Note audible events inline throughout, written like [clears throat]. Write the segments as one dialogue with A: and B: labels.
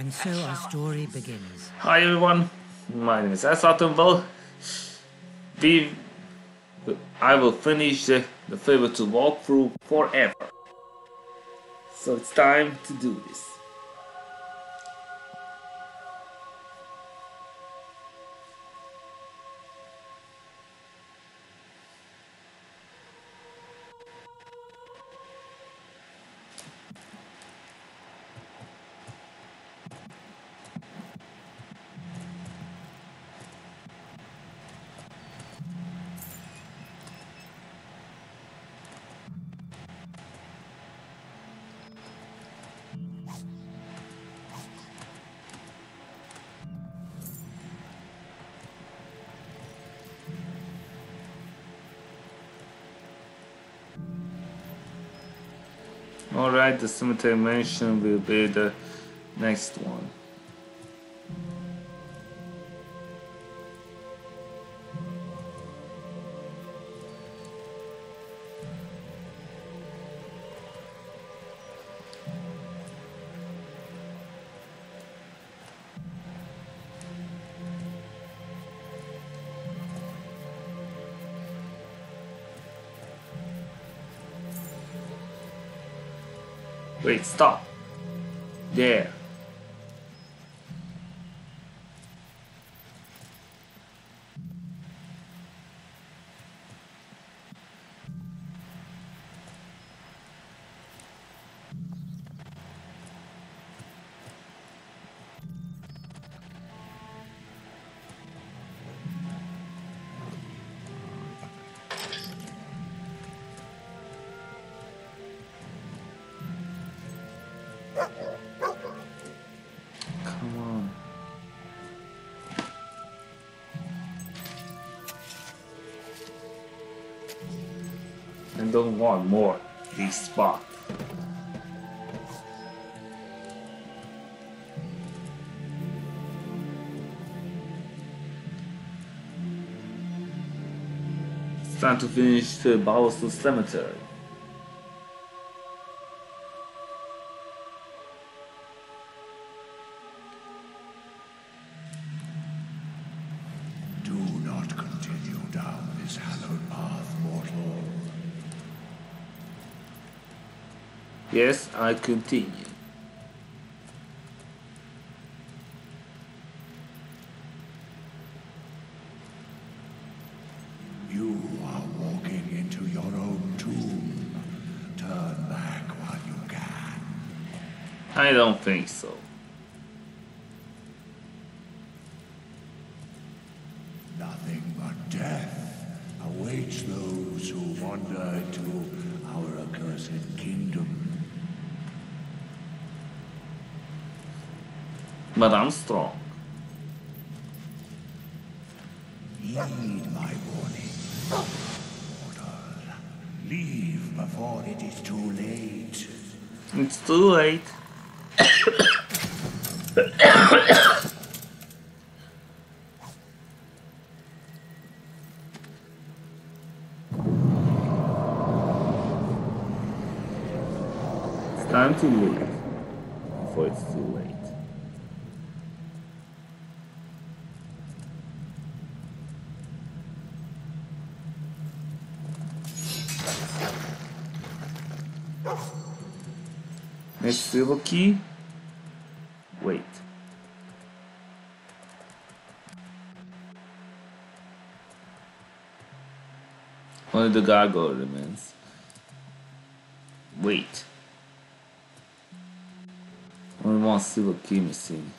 A: And so our story begins.
B: Hi everyone, my name is Asatumbo. We, I will finish the, the Fable 2 walkthrough forever. So it's time to do this. Alright, the cemetery mansion will be the next one. Wait, stop. で I more these spots. It's time to finish the Bowser Cemetery. I continue.
C: You are walking into your own tomb. Turn back while you can.
B: I don't think so.
C: Nothing but death awaits those who wander into our accursed kingdom.
B: But I'm strong.
C: Heed my warning. Mortal, leave before it is too late.
B: It's too late. it's time to leave before it's too late. Silver key. Wait. Only the gargoyle remains. Wait. Only one silver key missing.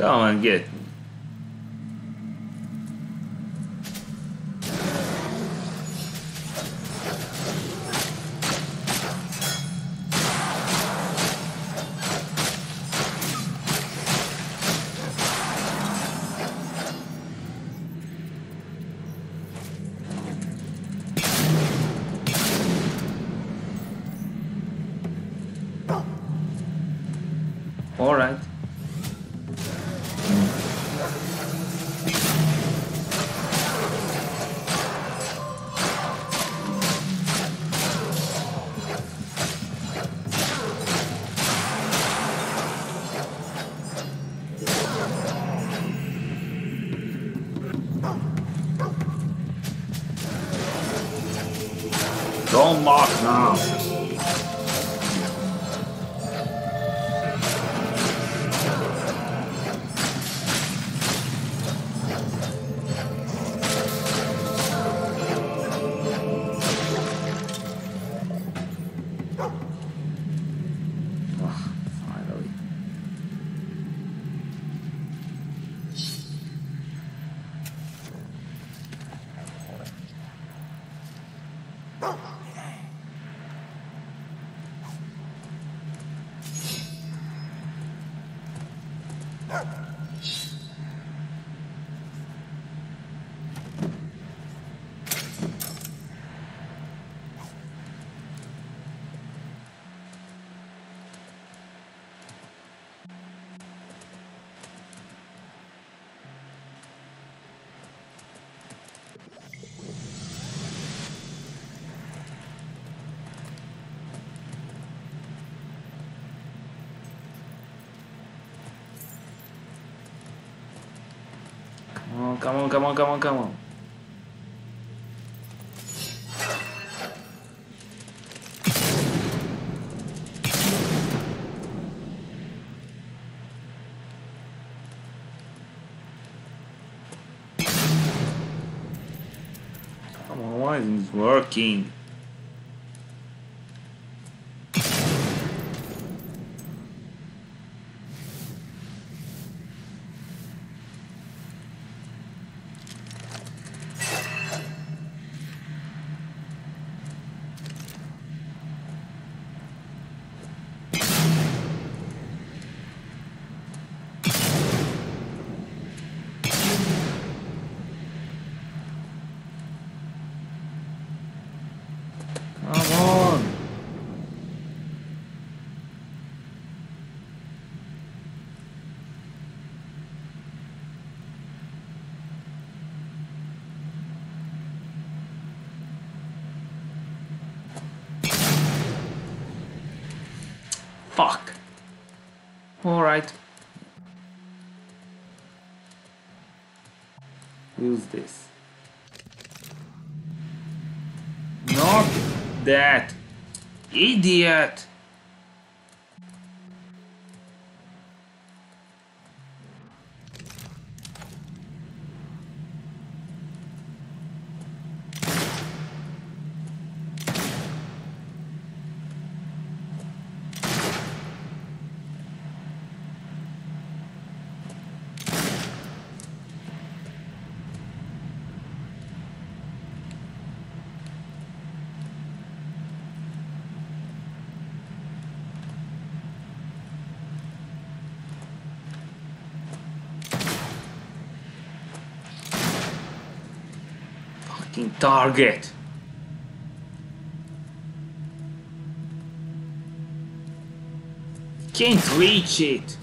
B: Come and get come on, come on, come on, come on. Why isn't it working? Come on. Fuck. All right. Use this. Not that. Idiot. Fucking target. Can't reach it.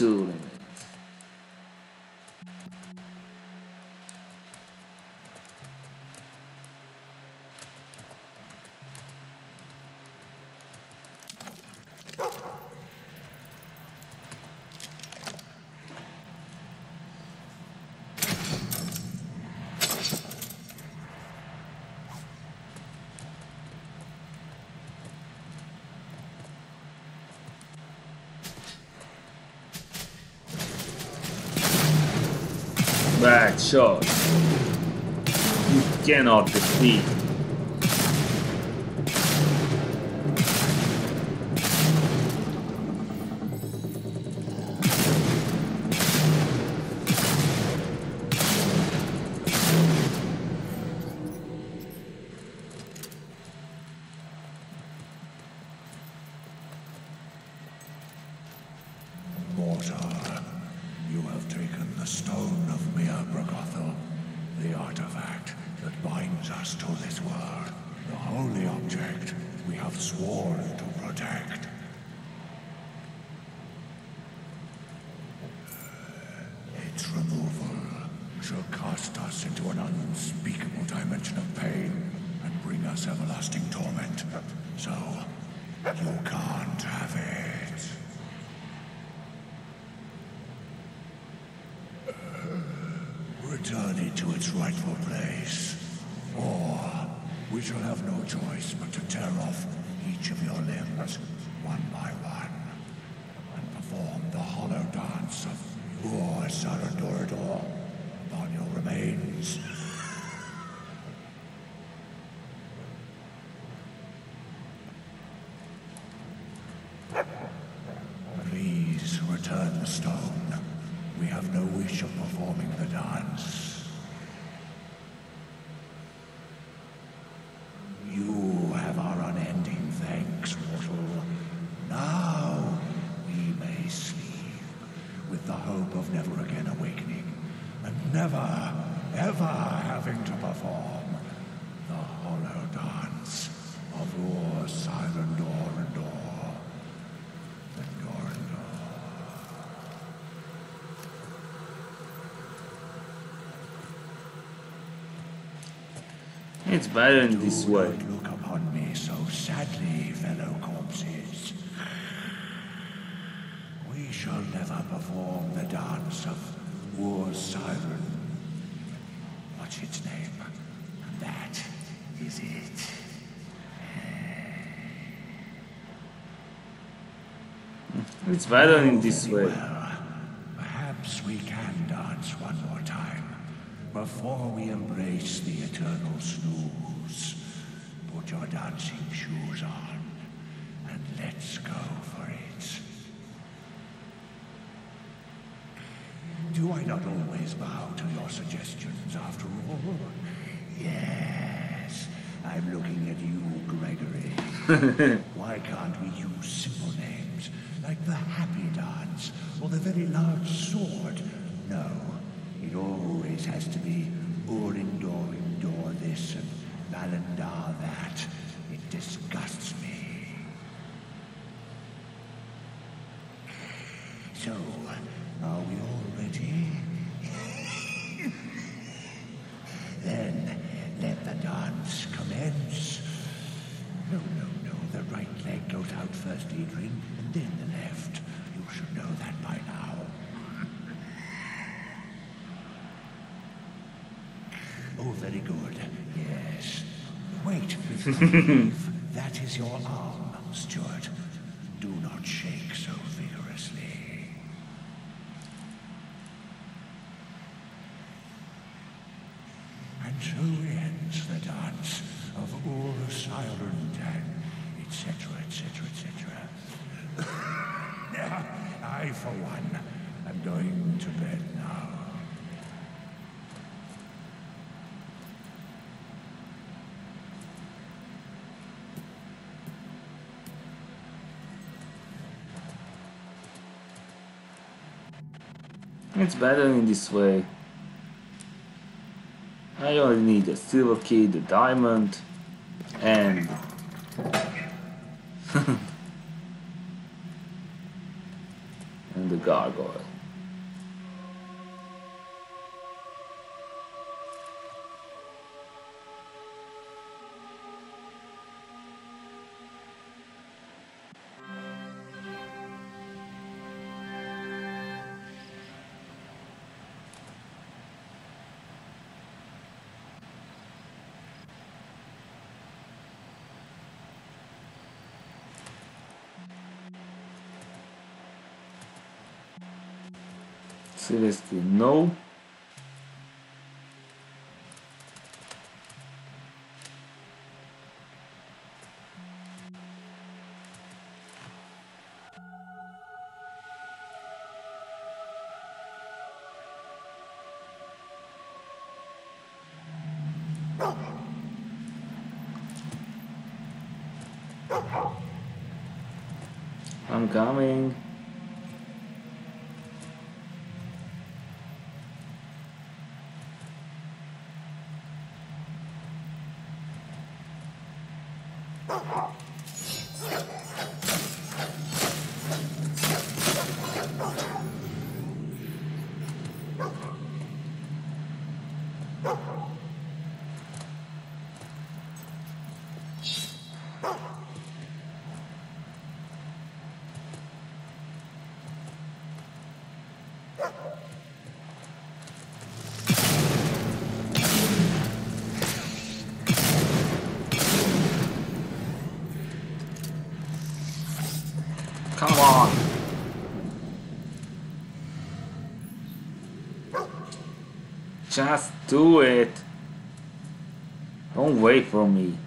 B: Only Bad shot. You cannot defeat.
C: Mortar, you have taken the stone of Mir Bragothel, the artifact that binds us to this world, the holy object we have sworn to protect. Its removal shall cast us into an unspeakable dimension of pain and bring us everlasting torment. So, you can't have it. Return it to its rightful place. Or we shall have no choice but to tear off each of your limbs, one by one, and perform the hollow dance of Ur Saradorador upon your remains. Please return the stone. We have no wish of performing the dance. You have our unending thanks, mortal. Now we may sleep with the hope of never again awakening and never, ever having to perform the hollow dance of Ur Silendor and Dor. And Dorindor.
B: It's better in this way.
C: look upon me so sadly, fellow corpses. We shall never perform the dance of War Siren. What's its name? That is it.
B: It's better in this way.
C: Well, perhaps we can dance one more time before we embrace the eternal snooze. Put your dancing shoes on and let's go for it. Do I not always bow to your suggestions after all? Yes, I'm looking at you, Gregory. [laughs] Why can't we use simple names like the Happy Dance or the very large sword? No, it always has to be Urindor Indor this and Valandar that. It disgusts me. So, are we all ready? then let the dance commence. No, no, no. The right leg goes out first, Adrian, and then the left. You should know that by now. Oh, very good. Yes. Wait. I believe [laughs] that is your arm, Stuart. Do not shake so vigorously. And so ends the dance of Ur Silent and etc., etc., etc. I, for one, am going to bed now.
B: It's better in this way. I only need a silver key, the diamond, and Seriously, no. I'm coming. Just do it. Don't wait for me.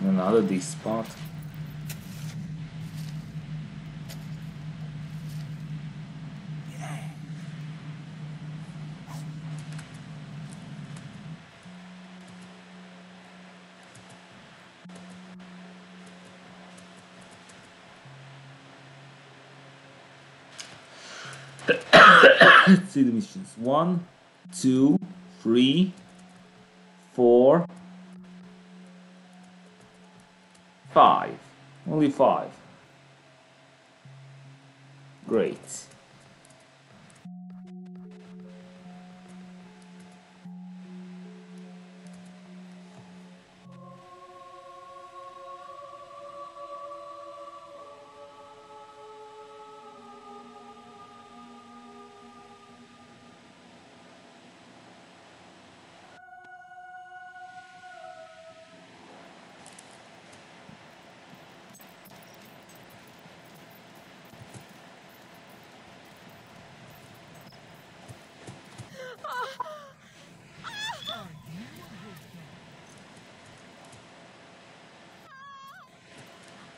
B: Another D spot. See the missions. One, two, three, four, five. Only five.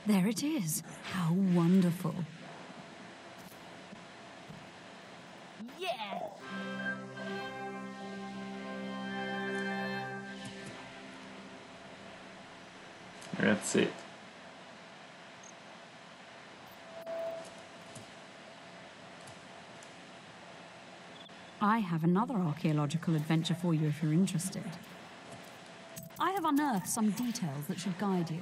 D: There it is. How wonderful.
B: That's it.
D: I have another archaeological adventure for you if you're interested. I have unearthed some details that should guide you.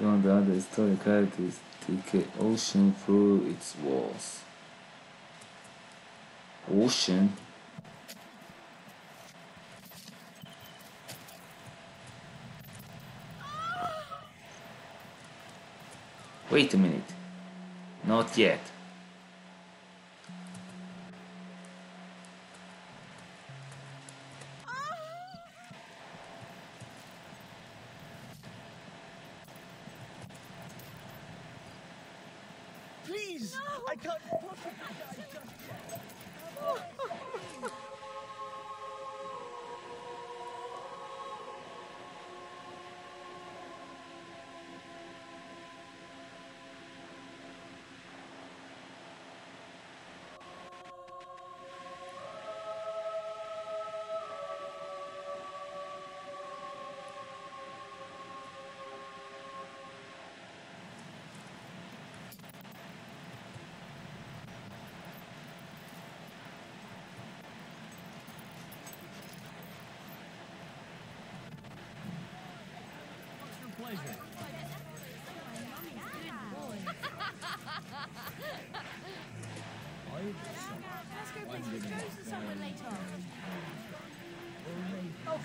B: On the other historic characters take ocean through its walls. Ocean? Wait a minute. Not yet.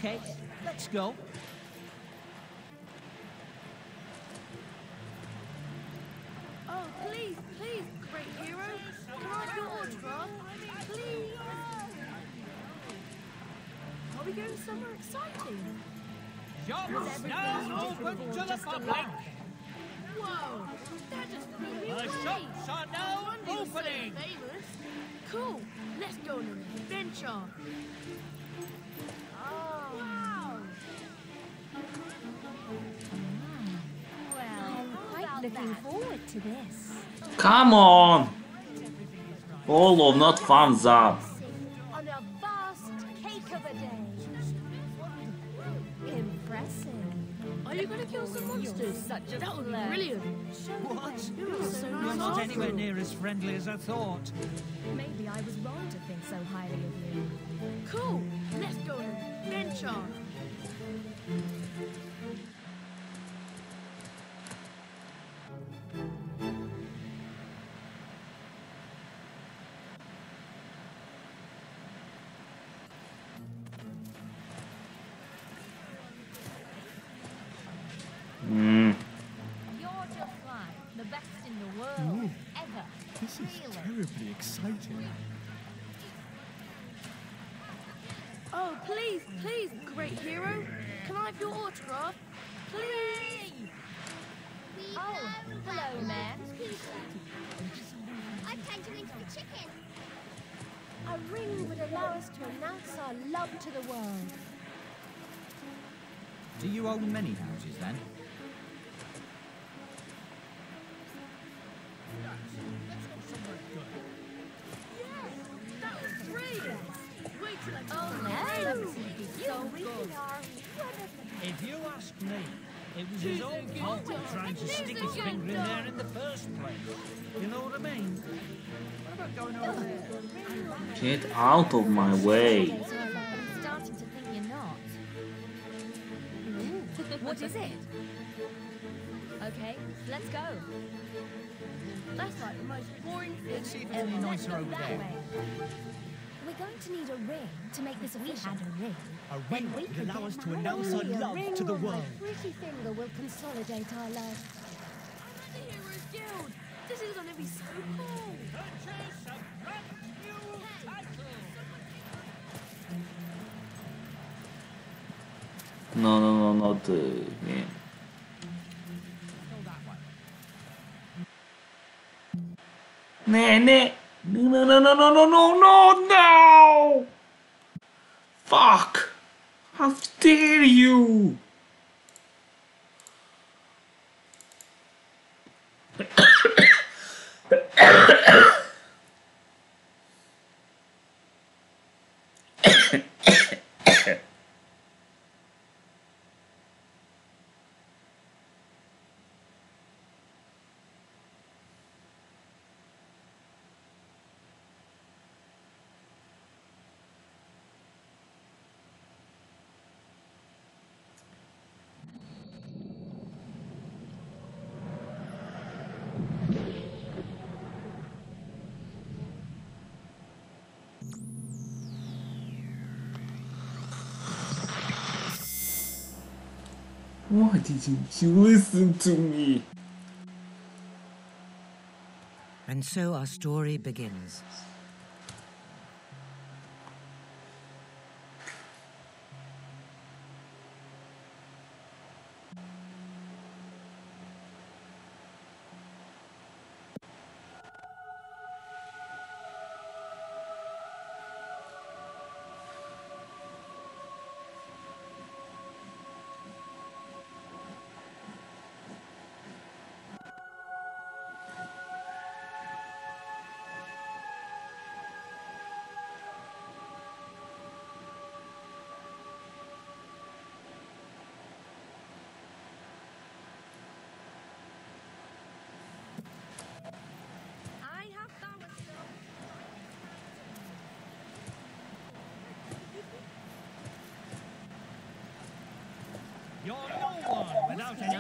E: Okay, let's go.
F: Oh, please, please, great hero. Can I have your autograph? Please. Are we going somewhere exciting?
E: Shops now open to the public.
F: Whoa, that just blew me
E: The shops are now
F: Wonder you're so
E: opening.
F: Cool, let's go on an adventure. Oh, wow.
G: I'm quite looking forward to this.
B: Come on! All of not thumbs up.
G: On a vast cake of a day. Impressive.
F: Are you going to kill some monsters?
G: such a
F: that would be brilliant.
E: What?
F: You're so
E: You're
F: nice
E: not anywhere near as friendly as I thought.
G: Maybe I was wrong to think so highly of you.
F: Cool, let's go on an please, please, great hero. Can I have your autograph? Please.
G: Oh, hello, man.
H: I turned you into a chicken.
G: A ring would allow us to announce our love to the world.
E: Do you own many houses then? If you ask me, it was his own fault trying to stick his finger in there in the first place. You know what I mean? What about going over there?
B: Get out of my way.
G: Nowadays, however, I'm starting to think you're not. what is it? Okay, let's go.
F: That's like the most boring thing
E: Let's see if it's any nicer over there.
G: Way. We're going to need a ring to make this official. We had a ring.
I: A
G: Then
I: ring
G: we
I: would allow us to announce our love
G: ring
I: to the
G: on my
I: world.
G: pretty finger will consolidate our love.
F: I'm at The Heroes Guild. This is gonna be so cool.
E: Purchase a brand new title.
B: No, no, no, not uh, yeah.
E: Go that way.
B: Nah, nah. No, no, no, no, no, no, no, no! Fuck! How dare you! [coughs] Why didn't you listen to me?
A: And so our story begins.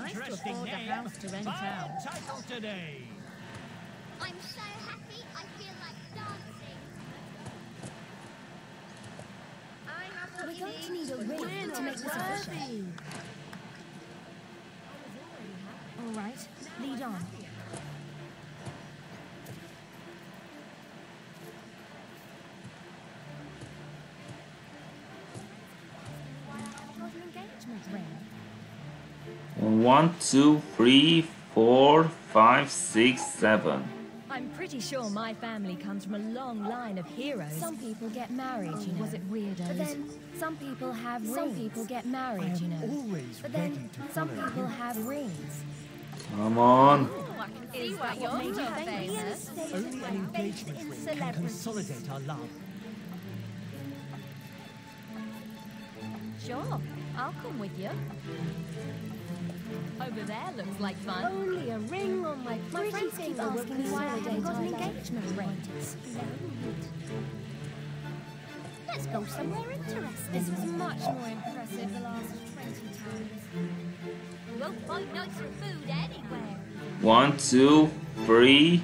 G: nice to afford a house to rent out.
E: title today.
H: I'm so happy, I feel like dancing.
G: We're going to need a ring to make this official. All right, lead on.
B: One, two, three, four, five, six, seven.
G: I'm pretty sure my family comes from a long line of heroes. Some people get married, you oh, know. Was it weirdos? But then some people have rings. Some people get married, you know.
E: Always
G: But then
E: to
G: some people
E: you.
G: have rings.
B: Come on.
J: Oh, I can see
G: Is that
J: you're
G: what made you
J: so
G: famous?
J: famous.
E: Only an engagement ring can consolidate our love.
G: Sure, I'll come with you. Over there looks like fun.
K: Only a ring on my
G: My
K: pretty
G: friends keep
K: finger will
G: asking me why I haven't
K: consolidate
G: got an
K: our love.
G: engagement ring.
K: Let's go somewhere interesting.
G: This was much more impressive the last 20 times.
J: We won't find nicer food anywhere.
B: One, two, three,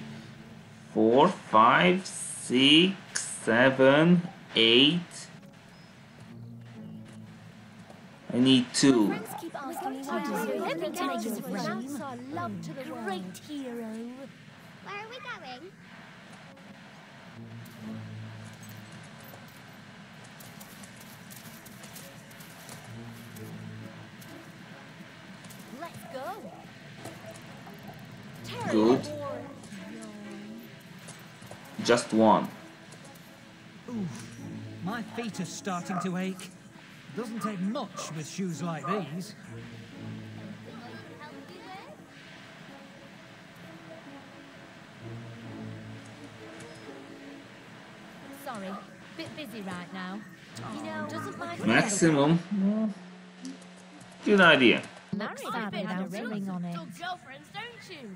B: four, five, six, seven, eight. I need two.
G: Friends keep asking me why I do everything to make this ring.
K: Announce our love to the world.
G: Great hero.
K: Where are we going?
G: Let's go.
B: Good. Just one.
E: Oof. My feet are starting to ache. Doesn't take much with shoes like these.
G: Sorry, bit busy right now. Oh. You know, doesn't mind
B: Maximum. Good idea.
G: married
J: Like
G: without a ring on it.
J: Girlfriends, don't you?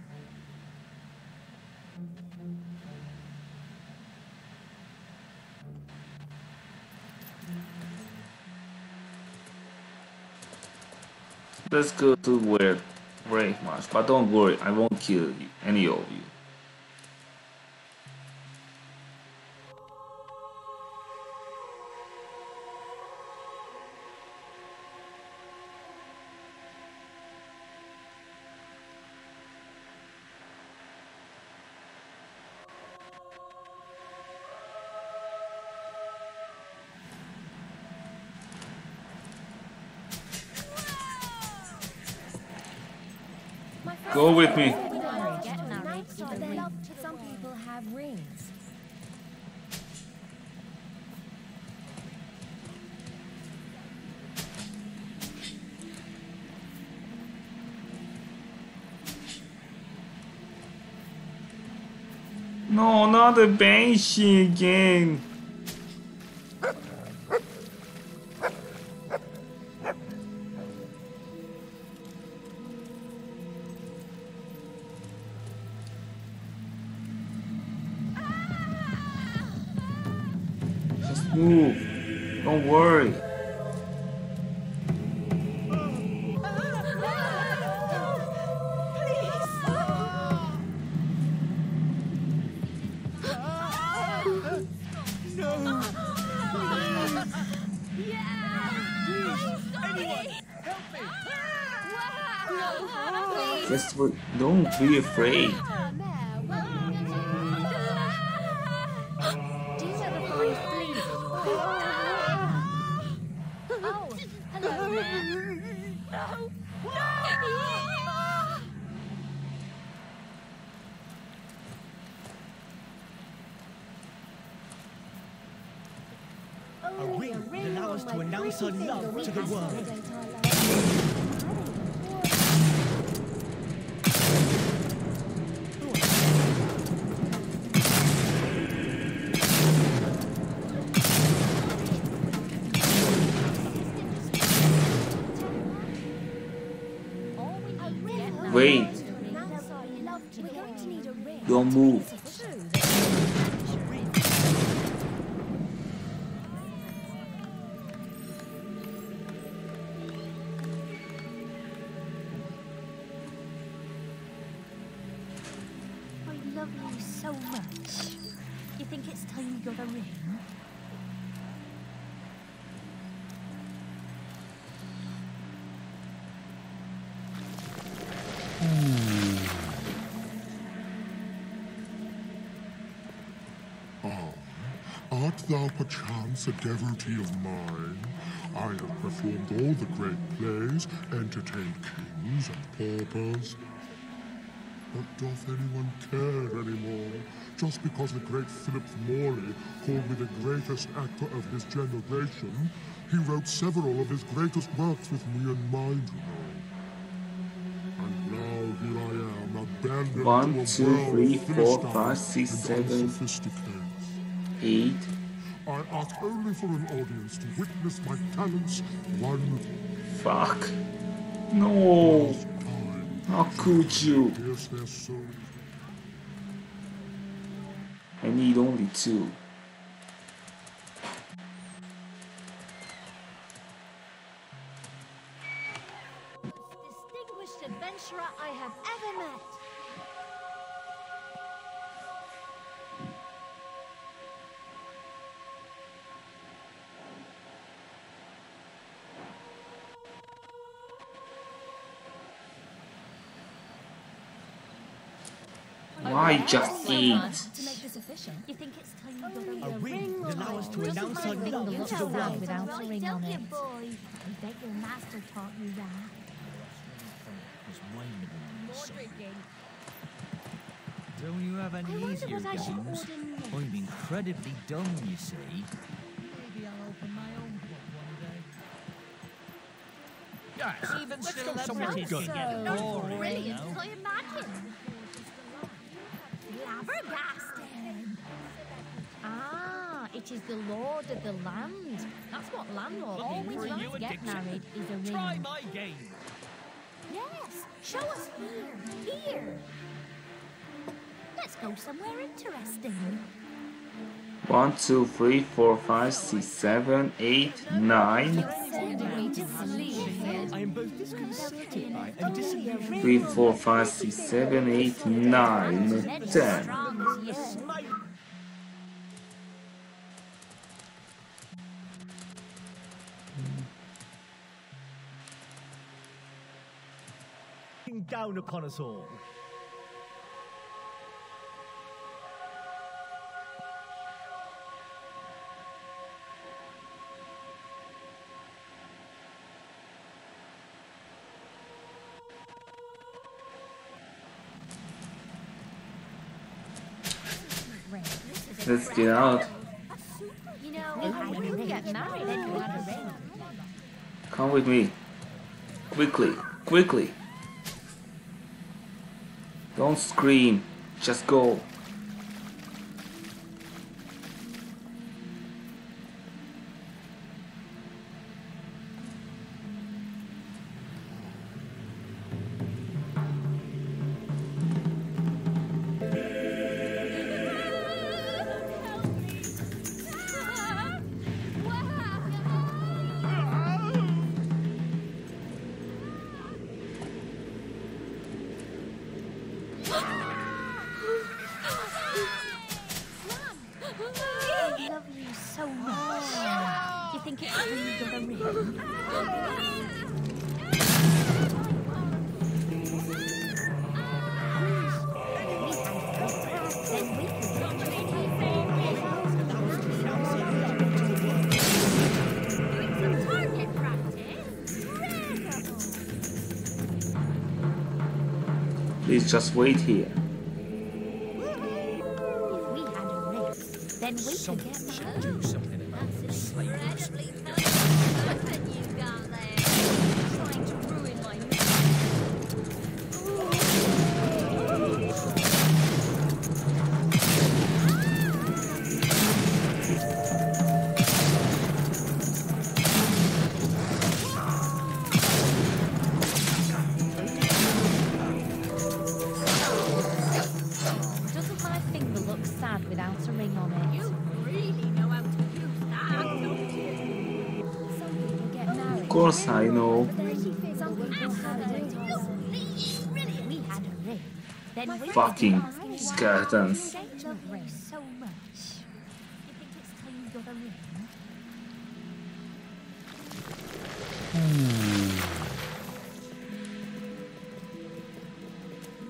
B: Let's go to where Brave March. But don't worry, I won't kill you, any of you.
G: People have rings.
B: No, not the Banshee again. Don't
H: thou perchance a devotee of mine? I have performed all the great plays, entertained kings and paupers. But doth anyone care anymore? Just because the great Philip Morley called me the greatest actor of his generation, he wrote several of his greatest works with me in mind, you know. And now here I am, abandoned
B: One,
H: to a
B: two,
H: world
B: three, four, five, six, seven. Eight.
H: Ask only for an audience to witness my talents one
B: Fuck. No. How could you?
H: pierce their souls.
B: I need only two.
G: Time you got
E: A ring that allows us to announce our love to the world.
I: without a ring on it.
G: I bet your master taught you that.
E: There's wine in the
G: More
E: sun.
G: drinking.
E: Don't you have any
G: I wonder
E: easier
G: what I should
E: games?
G: order next.
E: I'm incredibly dumb, you see. Maybe I'll open my own club one day. Yes, even
G: Let's go somewhere
E: can get
G: That's brilliant. I imagine. It is the lord of the land. That's what landlord
E: Looking
G: always
E: for a new
G: to get
E: addiction?
G: married is a ring.
E: Try my game.
G: Yes, show us here. Here. Let's go somewhere interesting.
B: One, two, three, four, five, six, seven, eight, nine.
E: I am both disconcerted by and disillusioned.
B: Three, four, five, six, seven, eight, nine, ten.
E: Down upon us all.
B: Let's get out.
G: You know, I could get married and you had a ring.
B: Come with me. Quickly, quickly. Don't scream. Just go. Just wait here.
G: A ring? Hmm.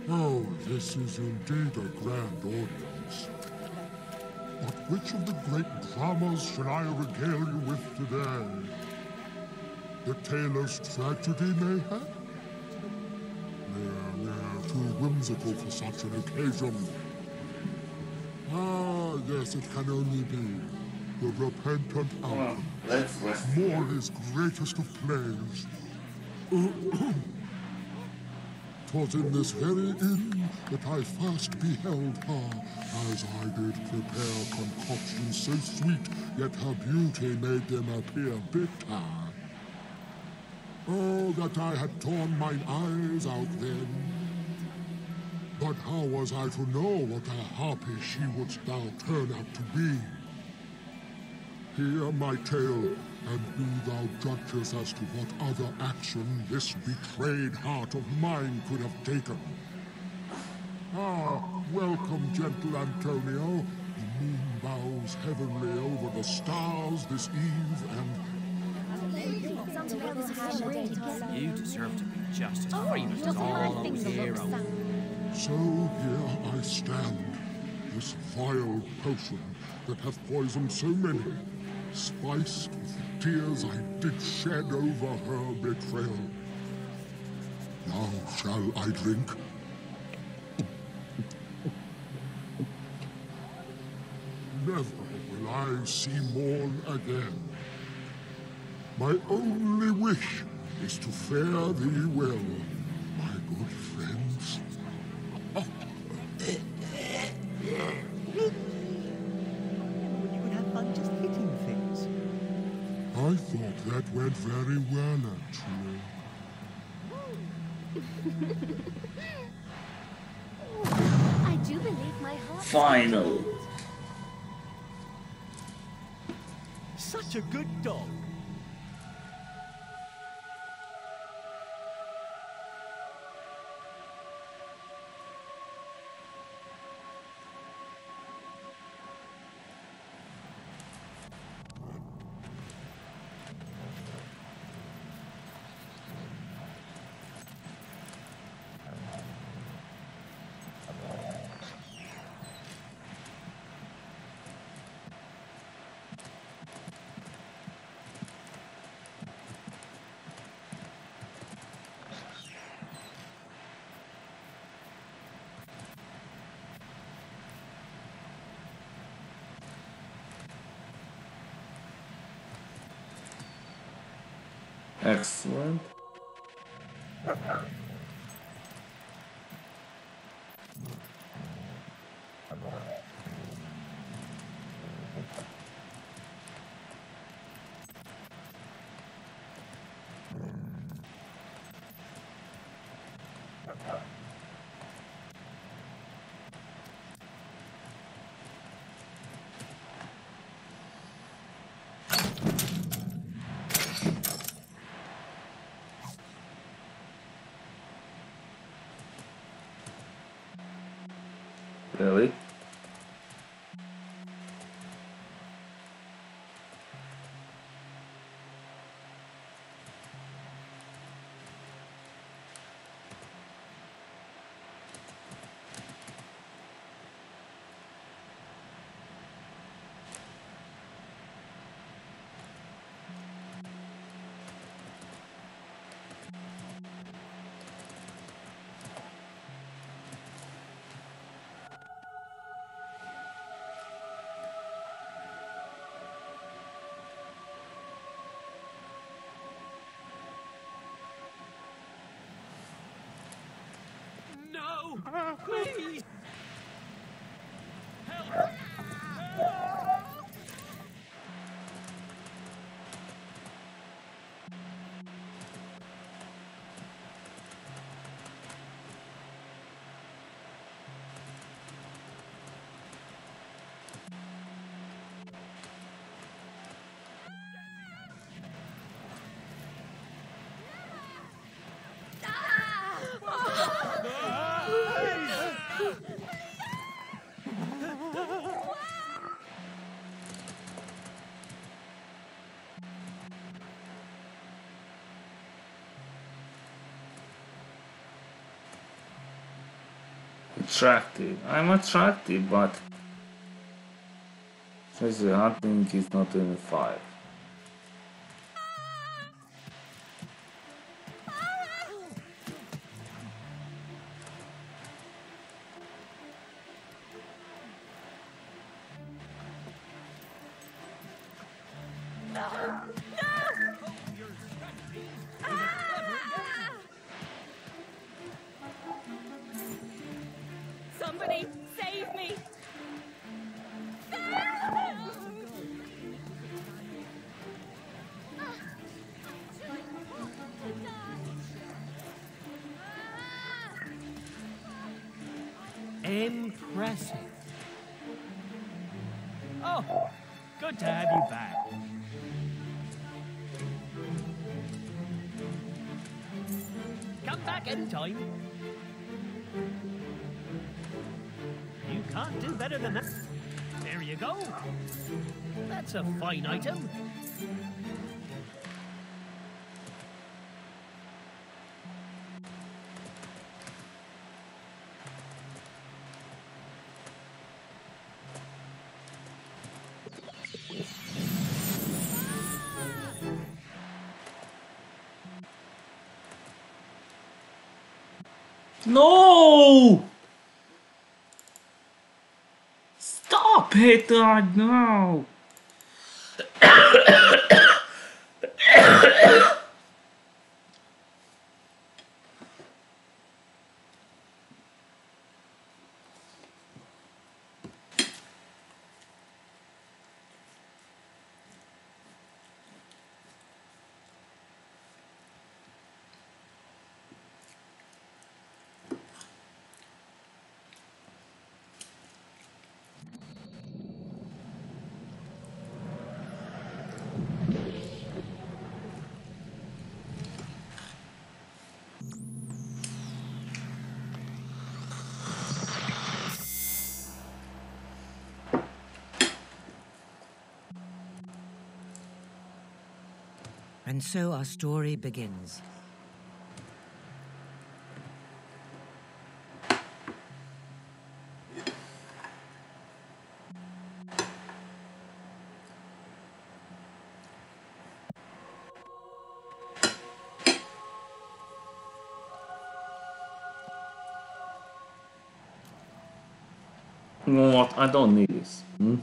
H: Oh, this is indeed a grand audience. But Which of the great dramas should I regale you with today? The tailor's tragedy, mayhap? Too whimsical for such an occasion. Ah, yes, it can only be the repentant.
B: Let's rest.
H: More is greatest of plays. [clears throat] Twas in this very inn that I first beheld her, as I did prepare concoctions so sweet, yet her beauty made them appear bitter. Oh, that I had torn mine eyes out then. But how was I to know what a harpy she would now turn out to be? Hear my tale, and be thou judges as to what other action this betrayed heart of mine could have taken. Ah, welcome, gentle Antonio. The moon bows heavenly over the stars this eve, and
L: You deserve to be just as famous as all those heroes.
H: So here I stand. This vile potion that hath poisoned so many, spiced with the tears I did shed over her betrayal. Now shall I drink? Never will I see morn again. My only wish is to fare thee well, my good friends. That went very well, actually. [laughs]
F: I do believe my heart.
B: Final.
E: Such a good dog.
B: Excellent. Really?
E: Please!
B: Attractive. I'm attractive, but is hunting is not in five.
E: That's a fine item.
B: No! Stop it! Oh, no! Ha ha ha!
A: And so our story begins.
B: What? I don't need this. Hmm?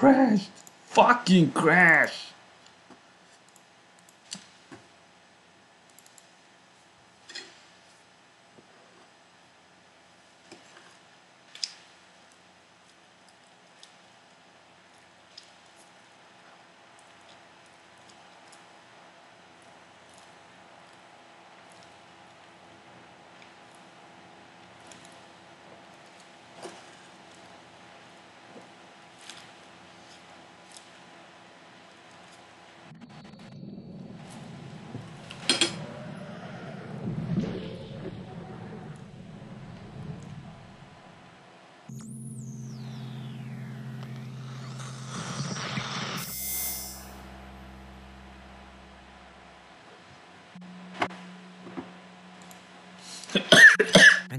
B: Crashed! Fucking crash!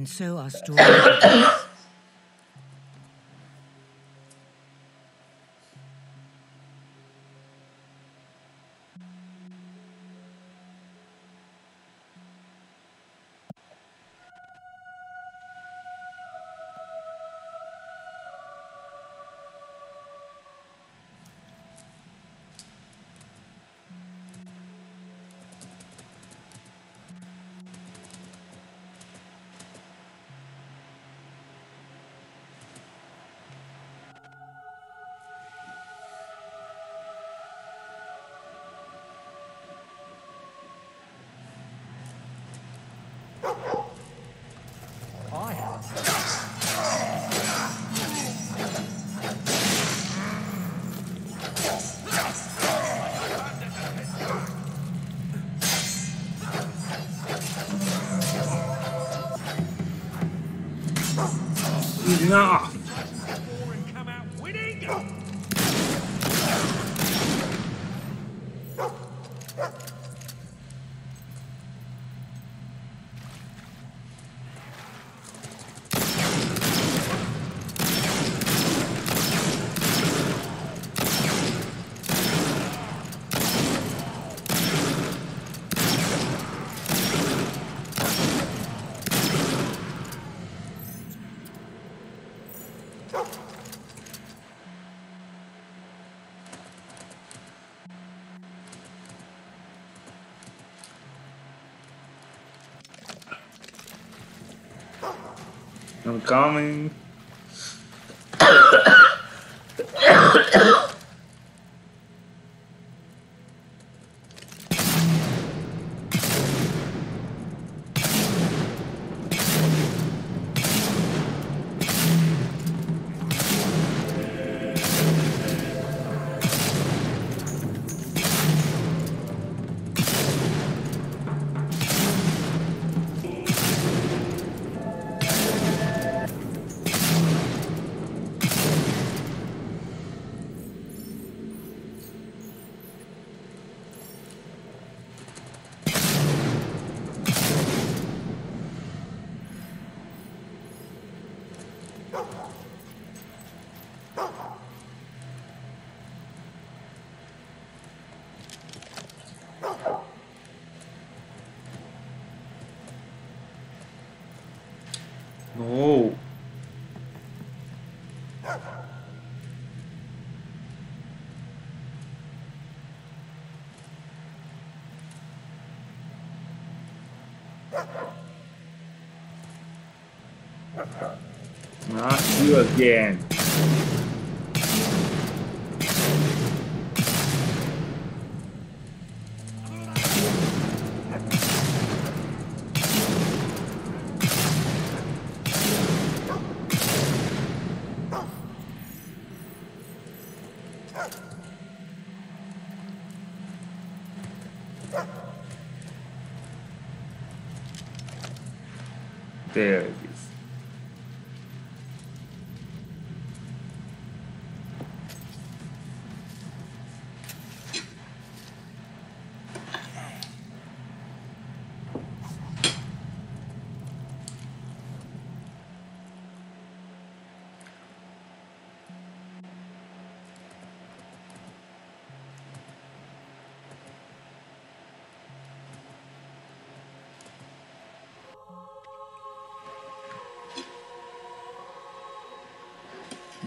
A: And so our story
B: No!
K: Coming. Not you again.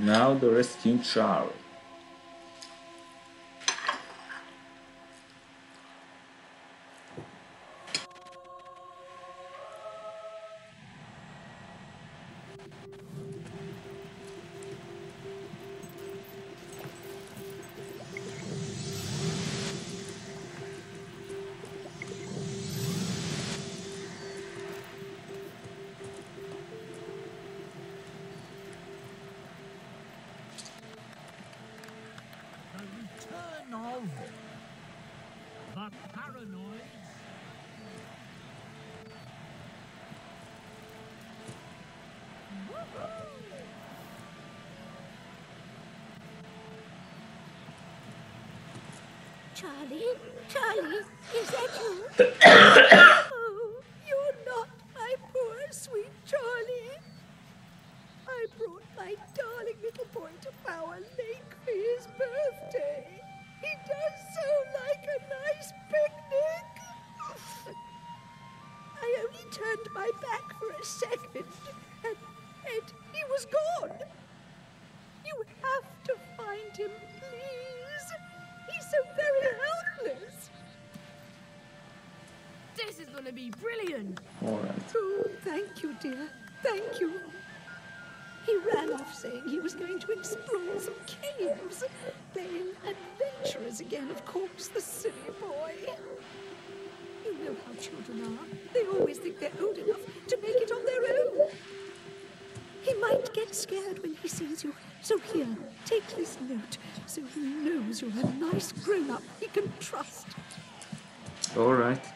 K: Now the rescue Charlie.
B: Was going to explore some caves. Playing adventurers again, of course, the silly boy. You know how children are. They always think they're old enough to make it on their own. He might get scared when he sees you. So here, take this note so he knows you're a nice grown up he can trust.
K: Alright.
G: Hi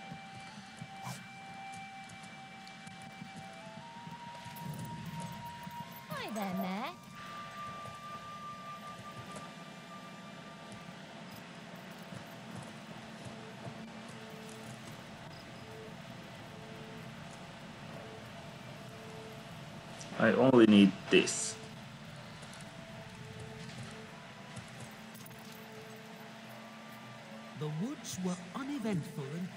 B: I only need this.
E: The woods were uneventful and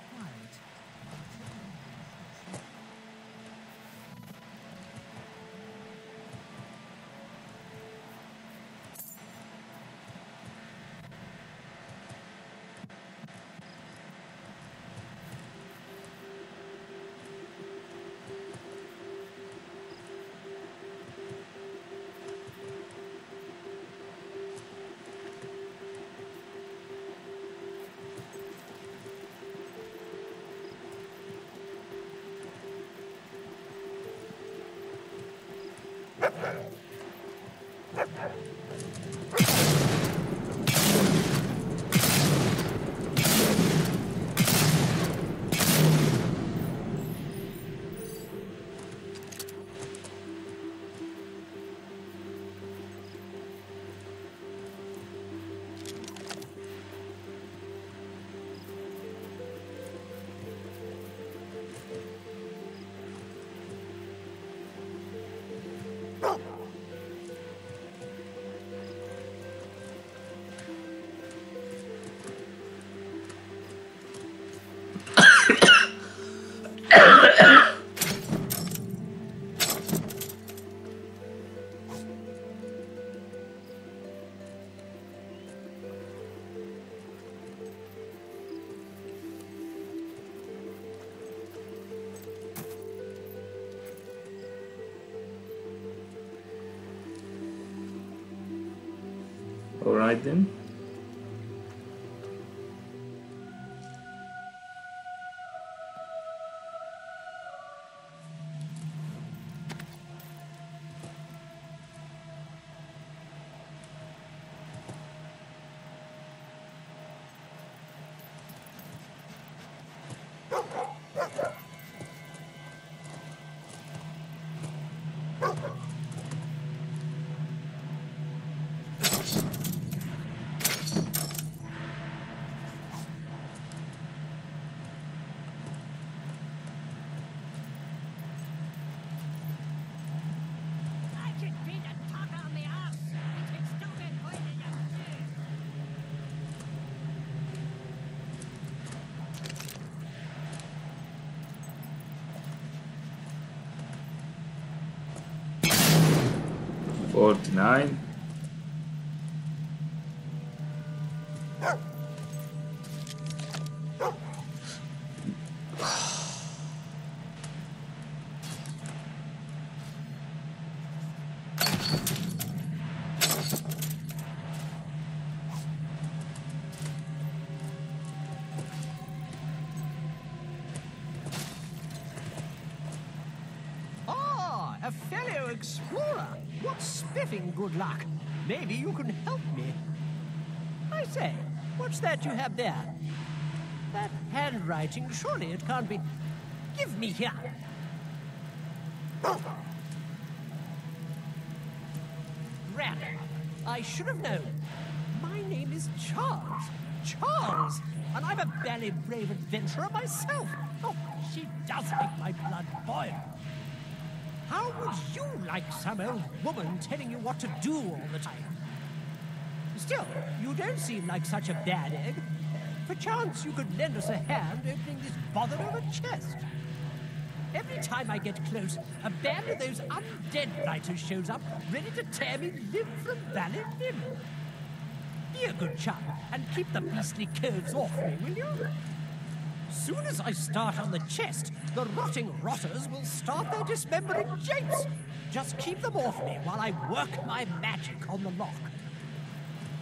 B: Alright
M: 49 spiffing good luck. Maybe you can help me. I say, what's that you have there? That handwriting, surely it can't be. Give me here. Rat, I should have known. My name is Charles. Charles! And I'm a bally brave adventurer myself. Oh, she does make my blood boil. Would you like some old woman telling you what to do all the time? Still, you don't seem like such a bad egg. Perchance you could lend us a hand opening this bother of a chest. Every time I get close, a band of those undead writers shows up, ready to tear me limb from valley limb. Be a good chap and keep the beastly coves off me, will you? As soon as I start on the chest, the rotting rotters will start their dismembering japes. Just keep them off me while I work my magic on the lock.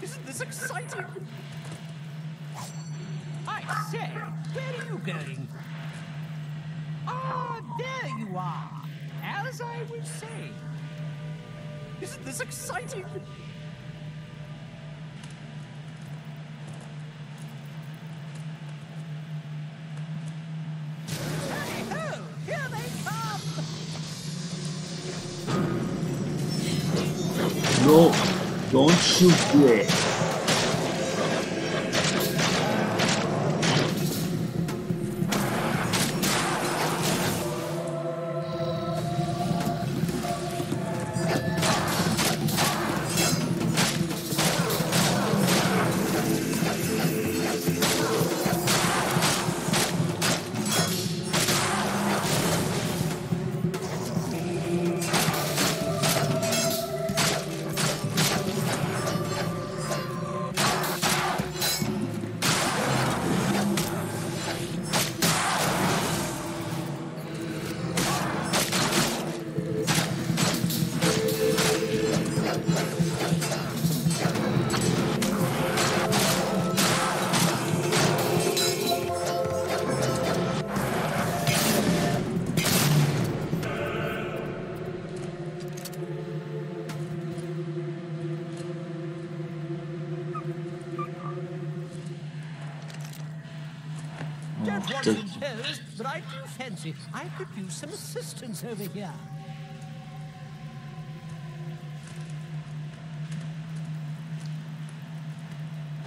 M: Isn't this exciting? I say, where are you going? Ah, there you are. As I was saying. Isn't this exciting?
B: Shoot
M: I I could use some assistance over here.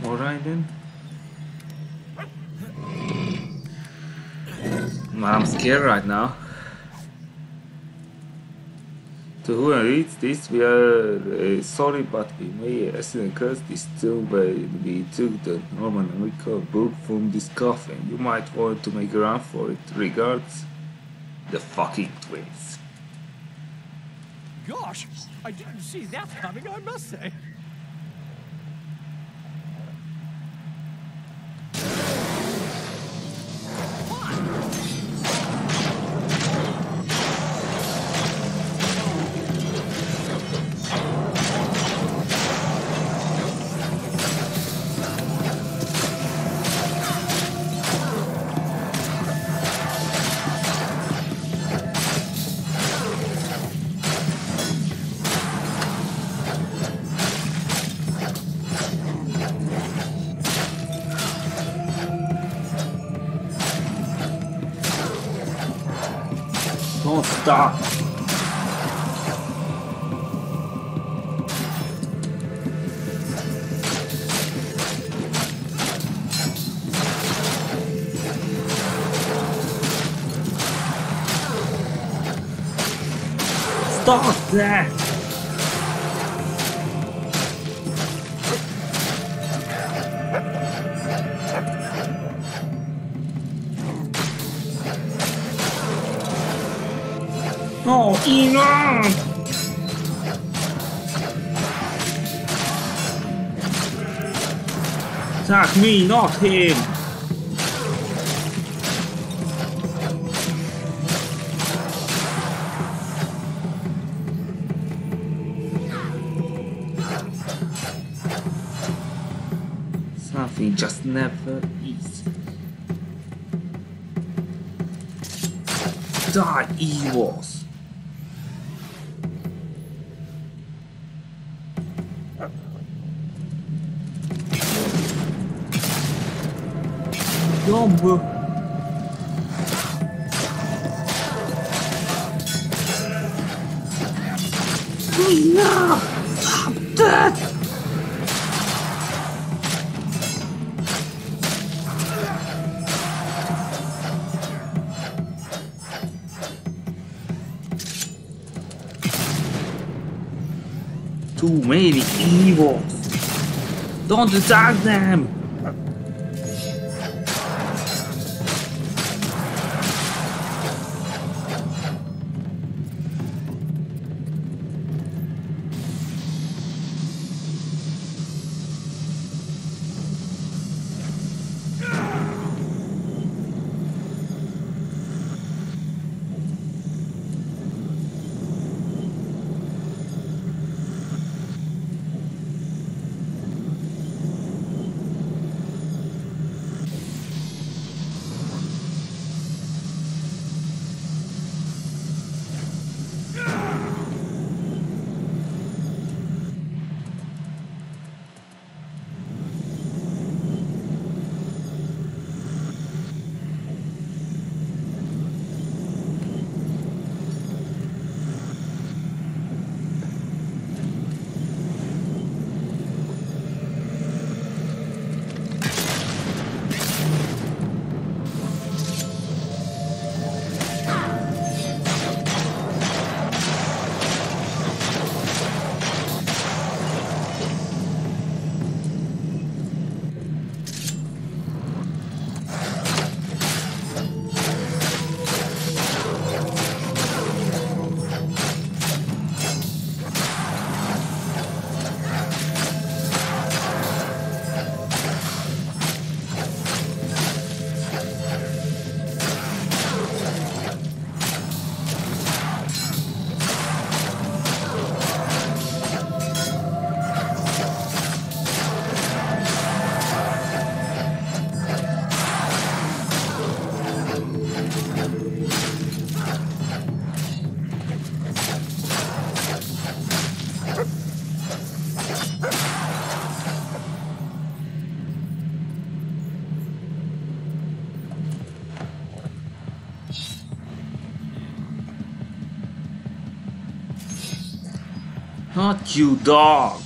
B: Alright then. I'm scared right now. Whoever reads this, we are uh, sorry, but we may accident curse this tomb when we took the Norman America book from this coffin. You might want to make a run for it. Regards, the fucking twins.
M: Gosh, I didn't see that coming, I must say.
B: That! Oh, no, Elon! Attack me, not him! Never is. Die, evils! Don't attack them! Not you, dog.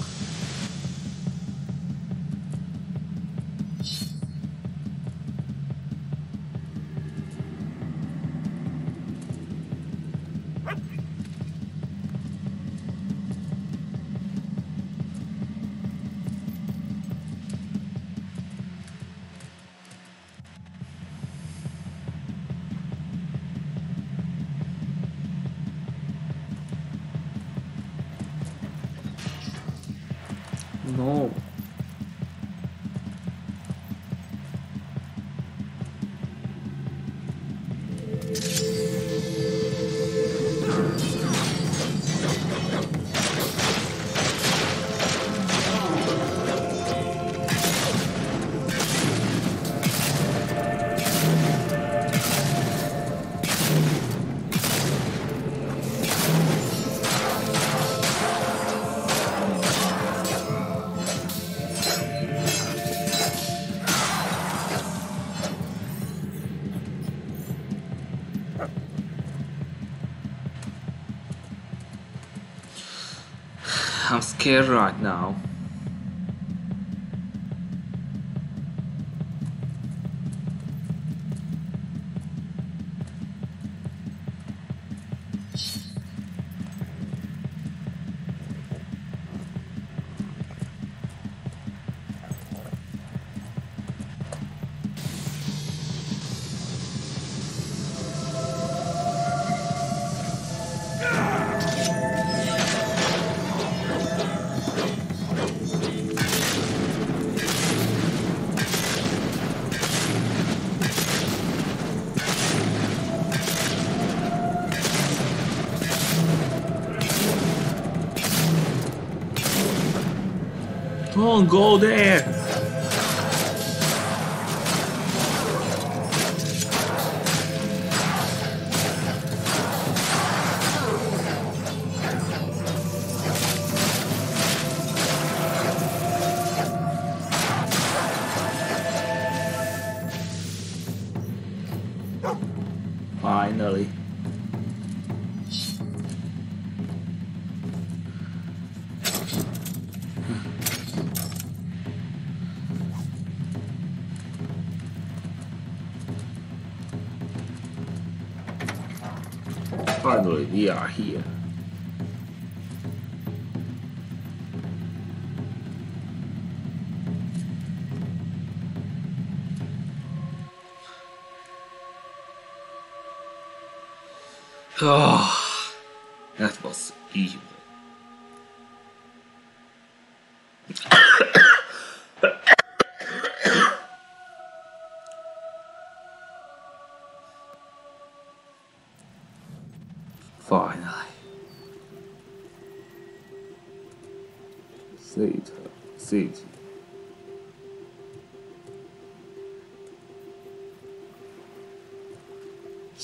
B: I'm right now. Don't go there. Eh? Finally, we are here. Oh,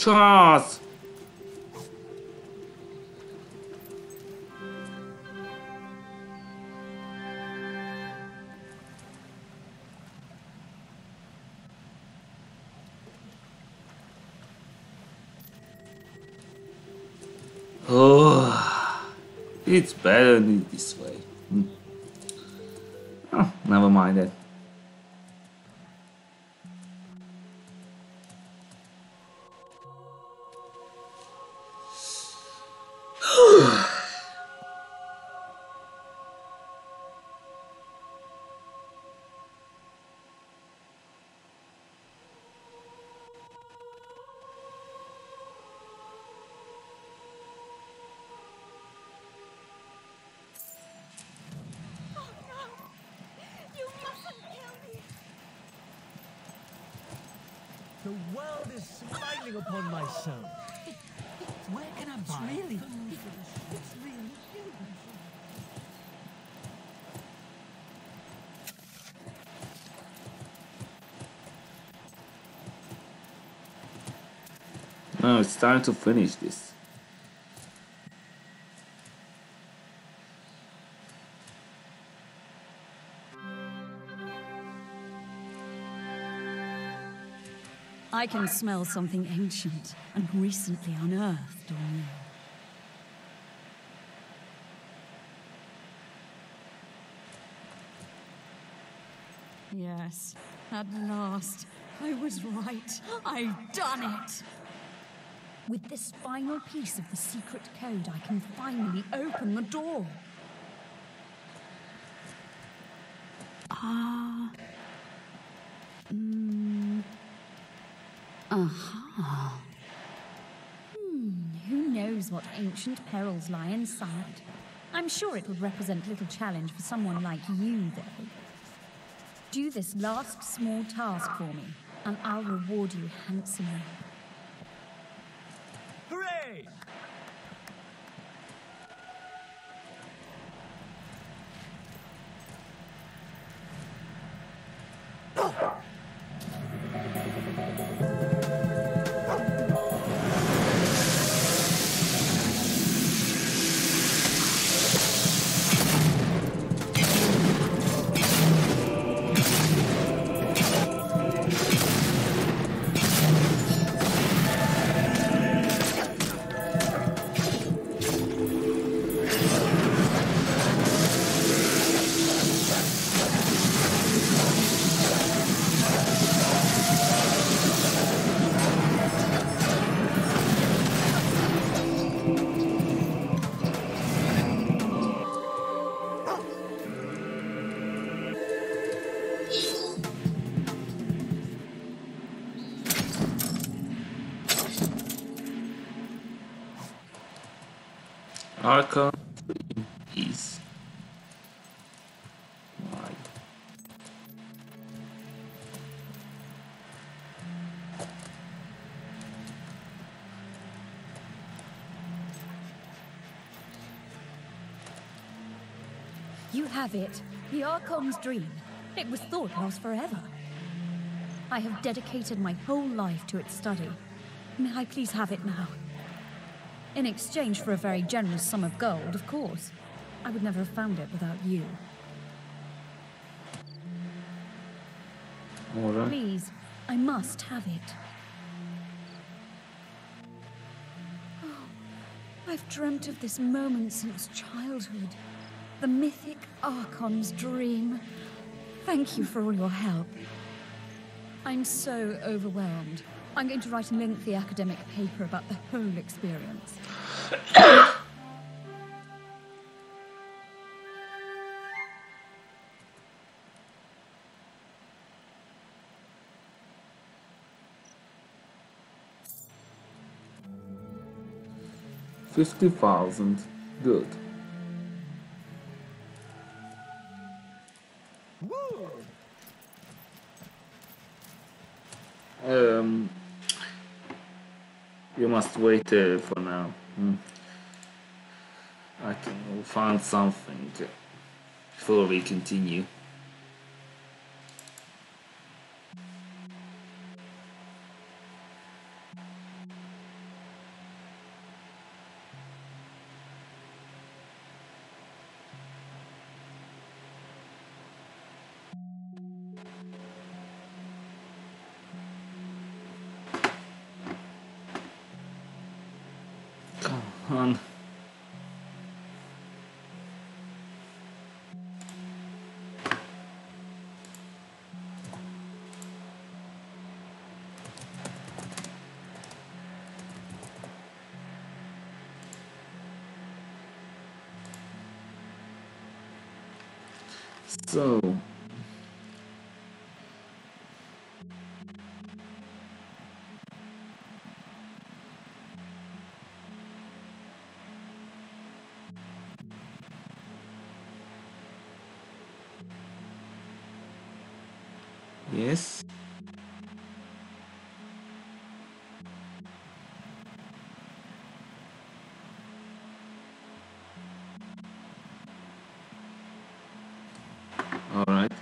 B: Charles! Oh, it's better than this way.
M: The world is smiling upon my soul.
E: Where can I buy
M: really-
E: food for? It's really huge.
B: Now it's time to finish this.
D: I can smell something ancient and recently unearthed on you. Yes, at last, I was right. I've done it! With this final piece of the secret code, I can finally open the door. Ah. Ancient perils lie inside? I'm sure it would represent little challenge for someone like you, though. Do this last small task for me, and I'll reward you handsomely.
B: Arca is why.
D: You have it. The Archon's dream. It was thought lost forever. I have dedicated my whole life to its study. May I please have it now? In exchange for a very generous sum of gold, of course. I would never have found it without you. Please, I must have it. Oh, I've dreamt of this moment since childhood. The mythic Archon's dream. Thank you for all your help. I'm so overwhelmed. I'm going to write a lengthy academic paper about the whole experience.
B: Fifty thousand. Good. Wait uh, for now. Hmm. I can find something before we continue. So, All right.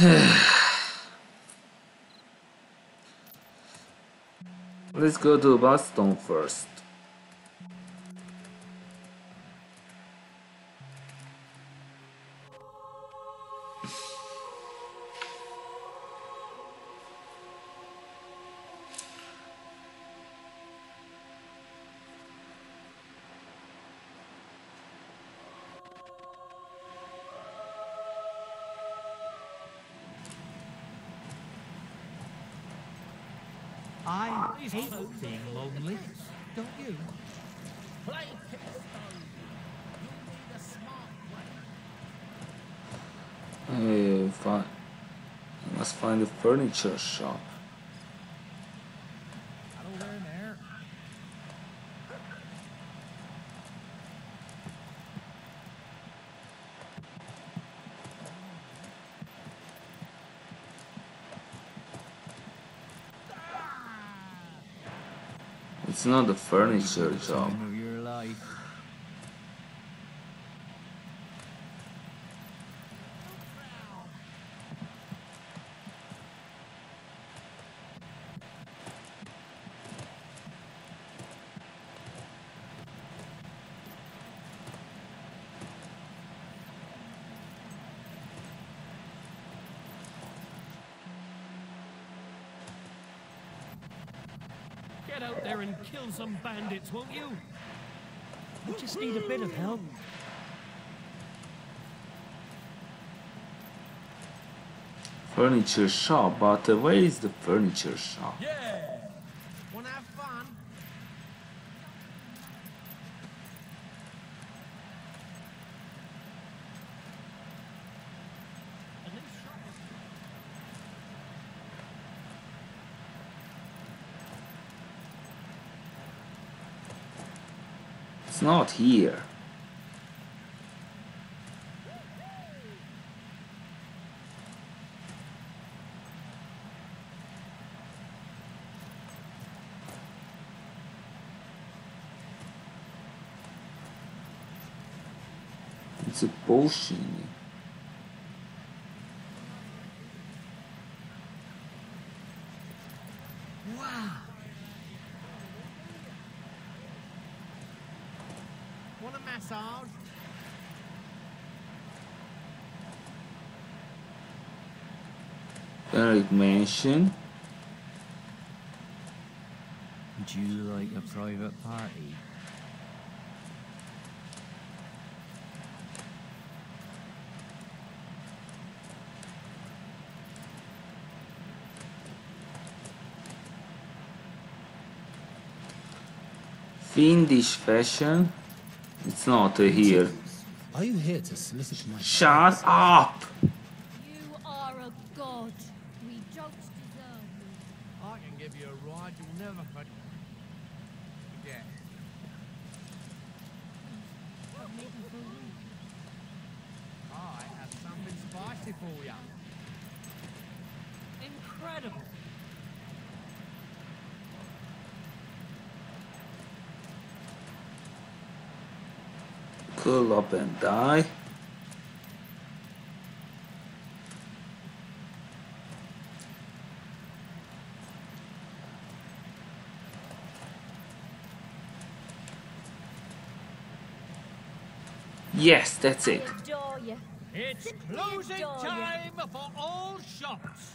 B: [sighs] Let's go to Bowerstone first.
E: Hate being lonely. Don't you?
N: Play need a.
B: I find, the furniture shop.
E: Hello there, there.
B: It's not the furniture shop.
O: Time of your life.
E: Get out there and kill some bandits, won't you? We just need a bit of help.
B: Furniture shop, but uh, where is the furniture shop?
N: Yeah.
B: Not here. It's a potion.
N: Wow. Want a massage?
B: Mansion.
O: Would you like a private party?
B: Fiendish fashion. It's not uh, here.
P: Are you here to solicit my
B: Shut up!
G: You are a god. We don't deserve you.
N: I can give you a ride you'll never forget. I have something spicy for you.
E: Incredible.
B: Curl and die. Yes, that's it.
E: It's closing time for all shops.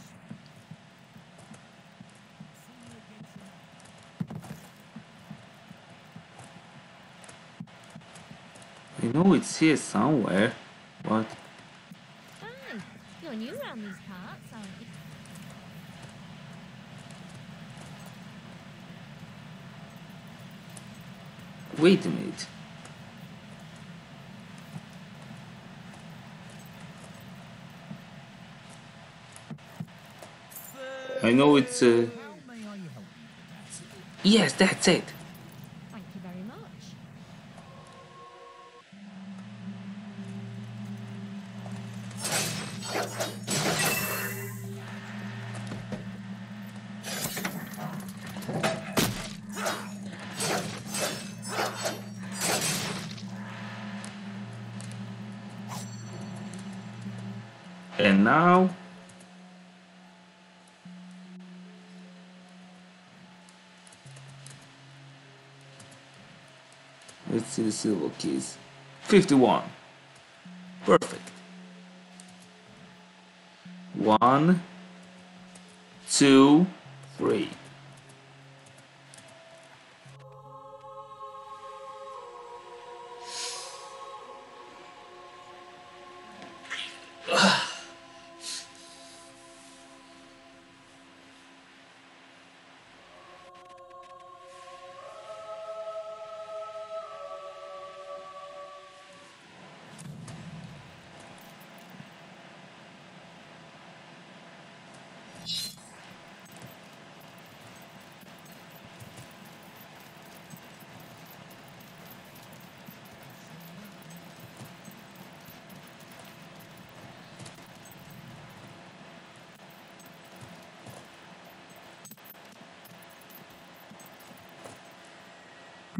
B: I know it's here somewhere. What?
G: Fine. You're new around these parts, aren't you?
B: Wait a minute. I know it's. Uh... Yes, that's it. And now. Let's see the silver keys. 51. Perfect. One, two, three.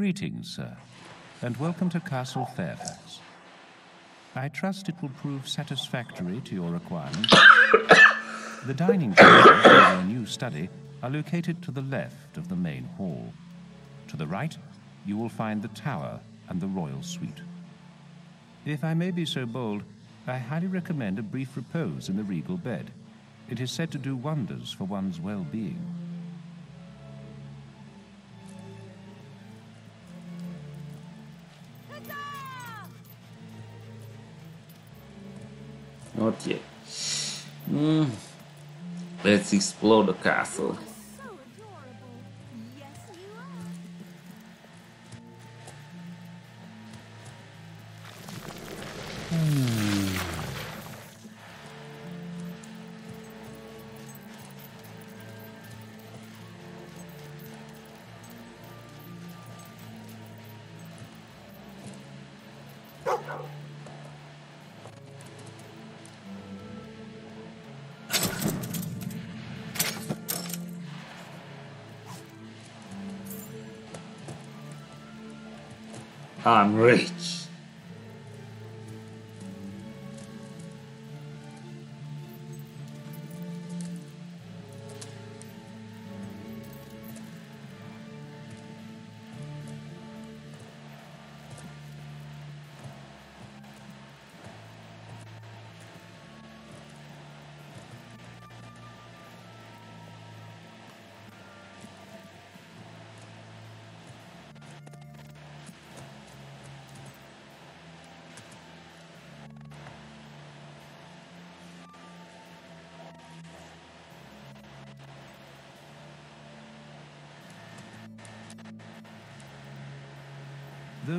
O: Greetings, sir, and welcome to Castle Fairfax. I trust it will prove satisfactory to your requirements. the dining chambers for your new study are located to the left of the main hall. To the right, you will find the tower and the royal suite. If I may be so bold, I highly recommend a brief repose in the regal bed. It is said to do wonders for one's well being.
B: Not yet. Hmm. Let's explore the castle. Rich.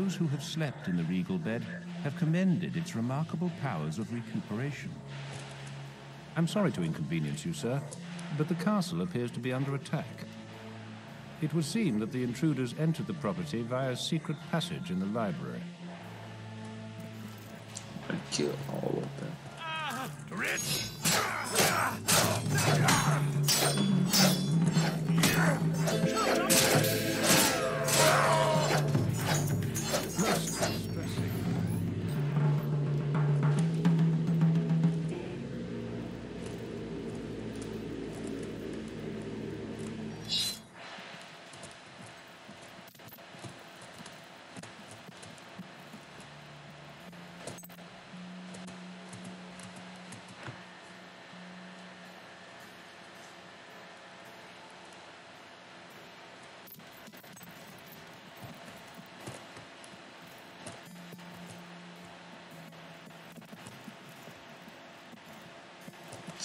O: Those who have slept in the regal bed have commended its remarkable powers of recuperation. I'm sorry to inconvenience you, sir, but the castle appears to be under attack. It would seem that the intruders entered the property via a secret passage in the library.
B: I kill all of them.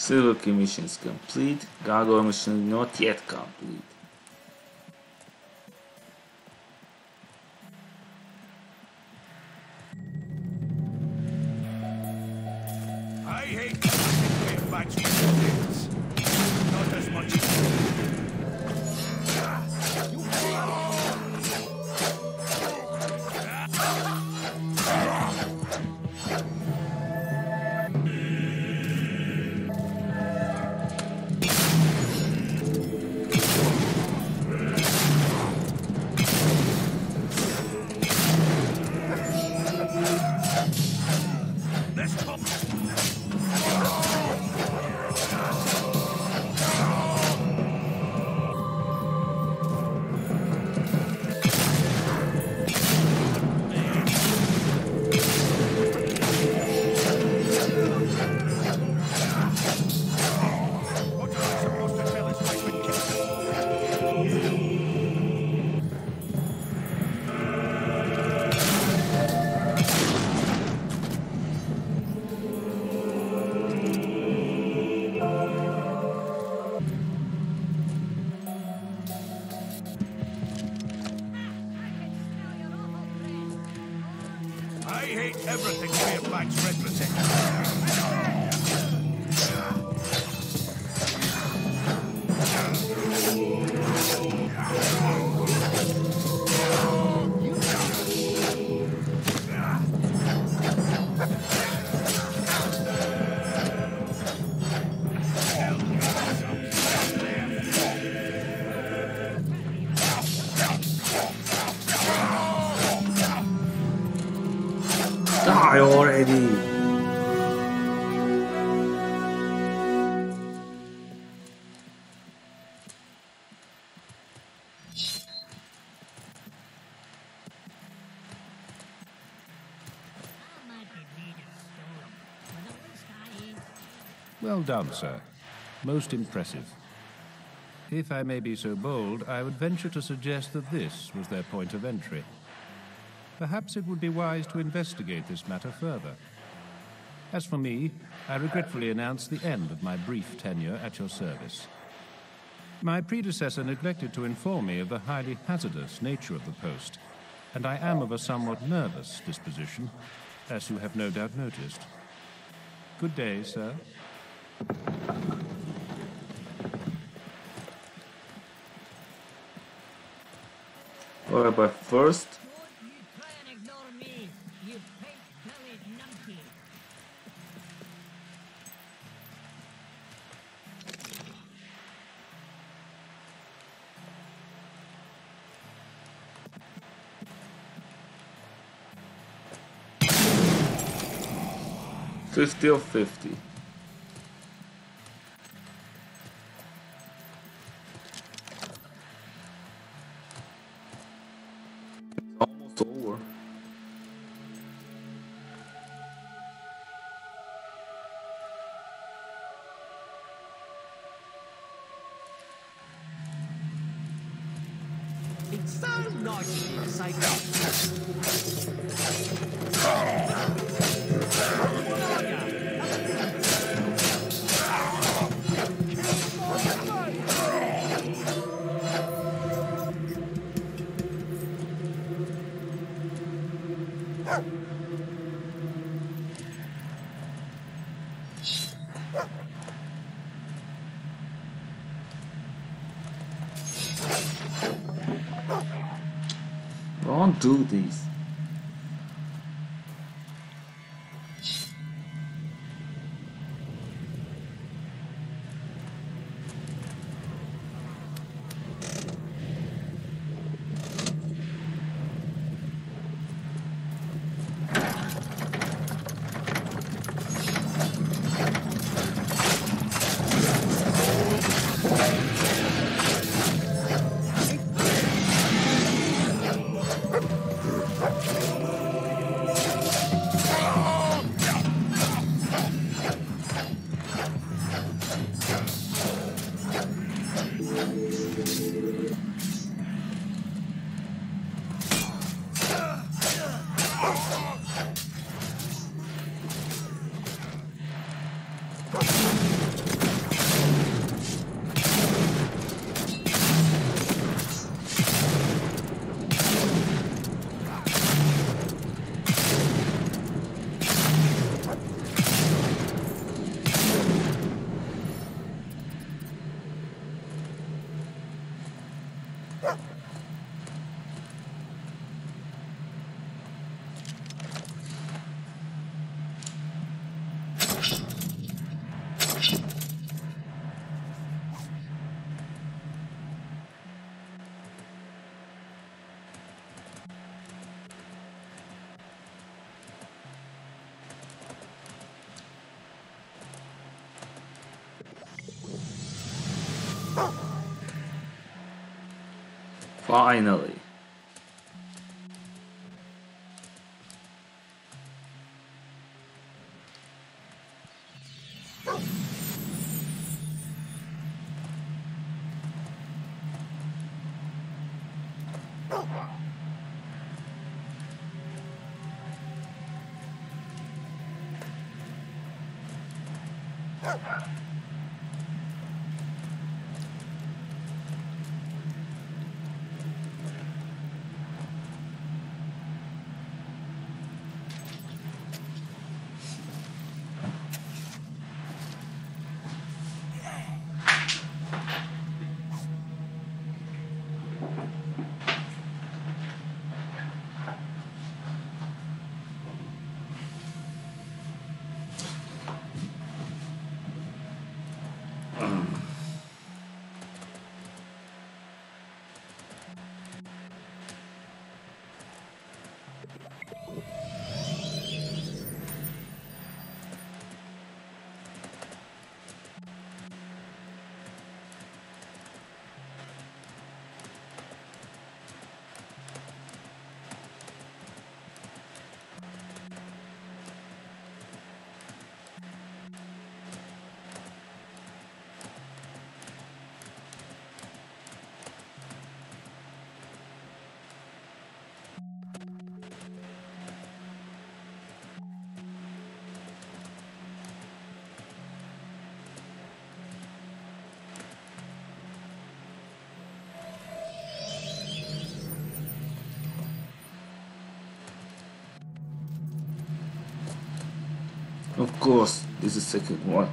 B: Silver key is complete. Gargoyle mission not yet complete.
O: Well done, sir. Most impressive. If I may be so bold, I would venture to suggest that this was their point of entry. Perhaps it would be wise to investigate this matter further. As for me, I regretfully announce the end of my brief tenure at your service. My predecessor neglected to inform me of the highly hazardous nature of the post, and I am of a somewhat nervous disposition, as you have no doubt noticed. Good day, sir.
B: Alright, but first, fifty or fifty. Do this. Finally. Of course, this is second one.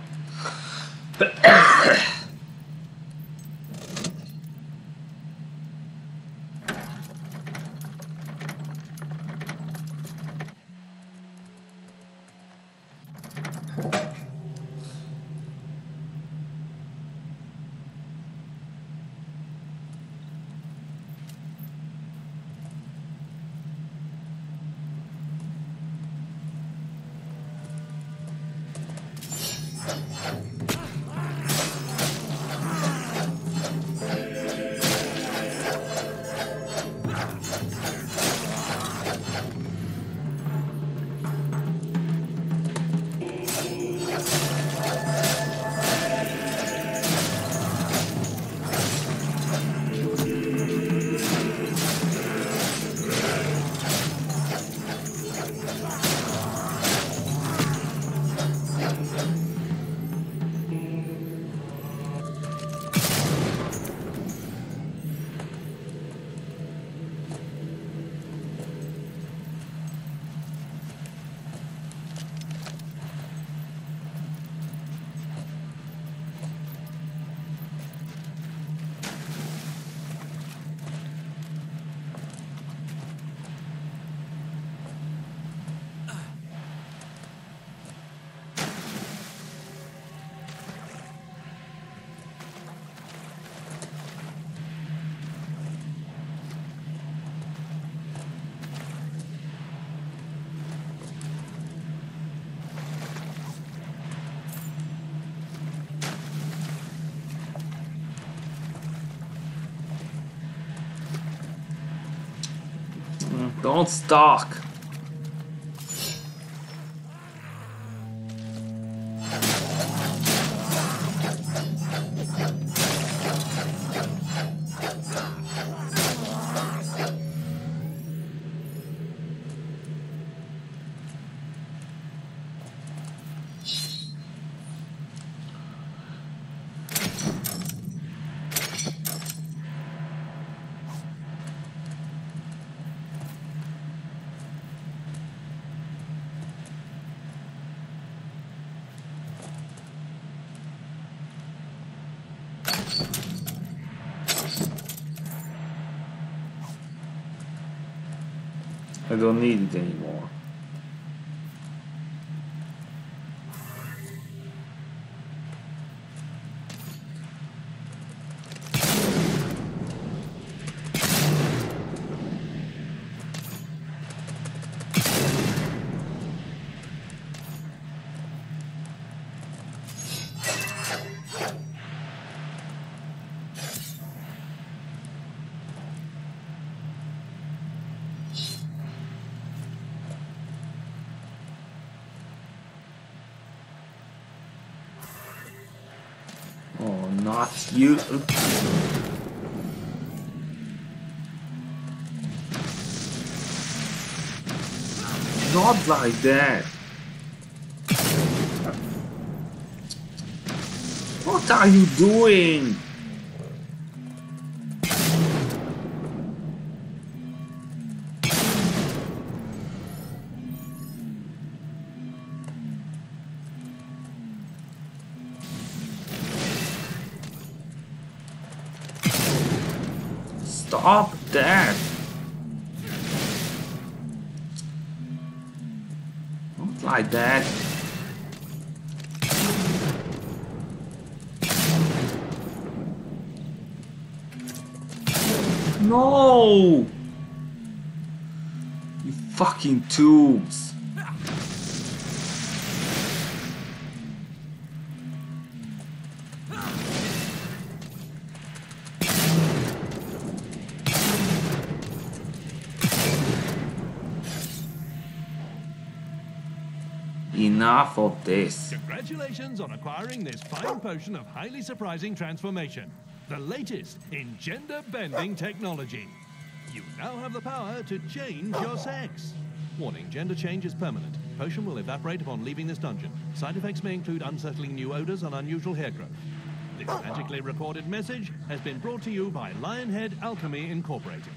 B: Don't stalk. I don't you. Not like that. What are you doing? No! You fucking tubes. Enough of this.
Q: Congratulations on acquiring this fine potion of highly surprising transformation. The latest in gender bending technology. You now have the power to change your sex. Warning, gender change is permanent. Potion will evaporate upon leaving this dungeon. Side effects may include unsettling new odors and unusual hair growth. This magically recorded message has been brought to you by Lionhead Alchemy Incorporated.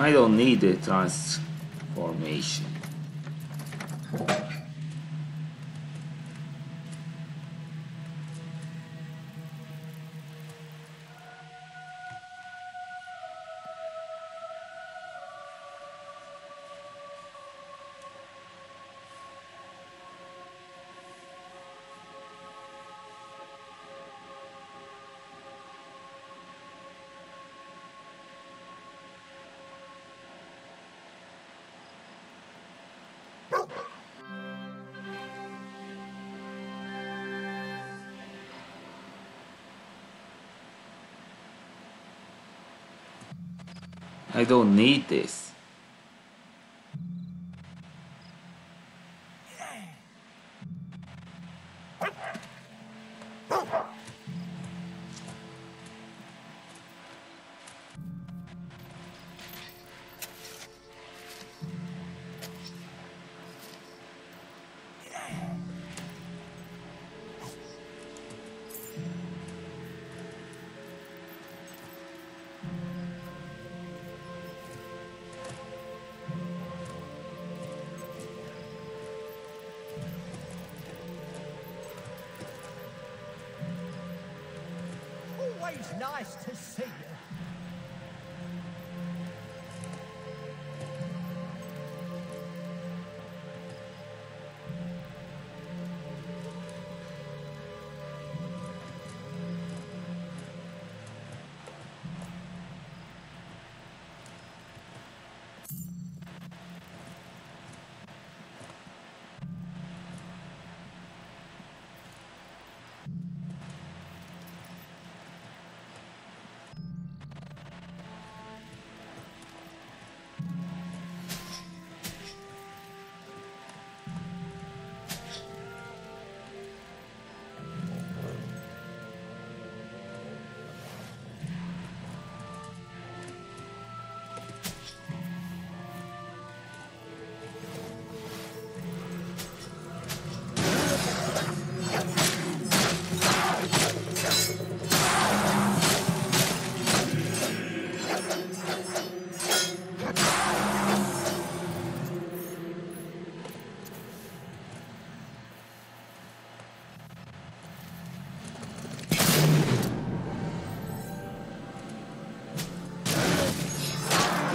B: I don't need the transformation. I don't need this.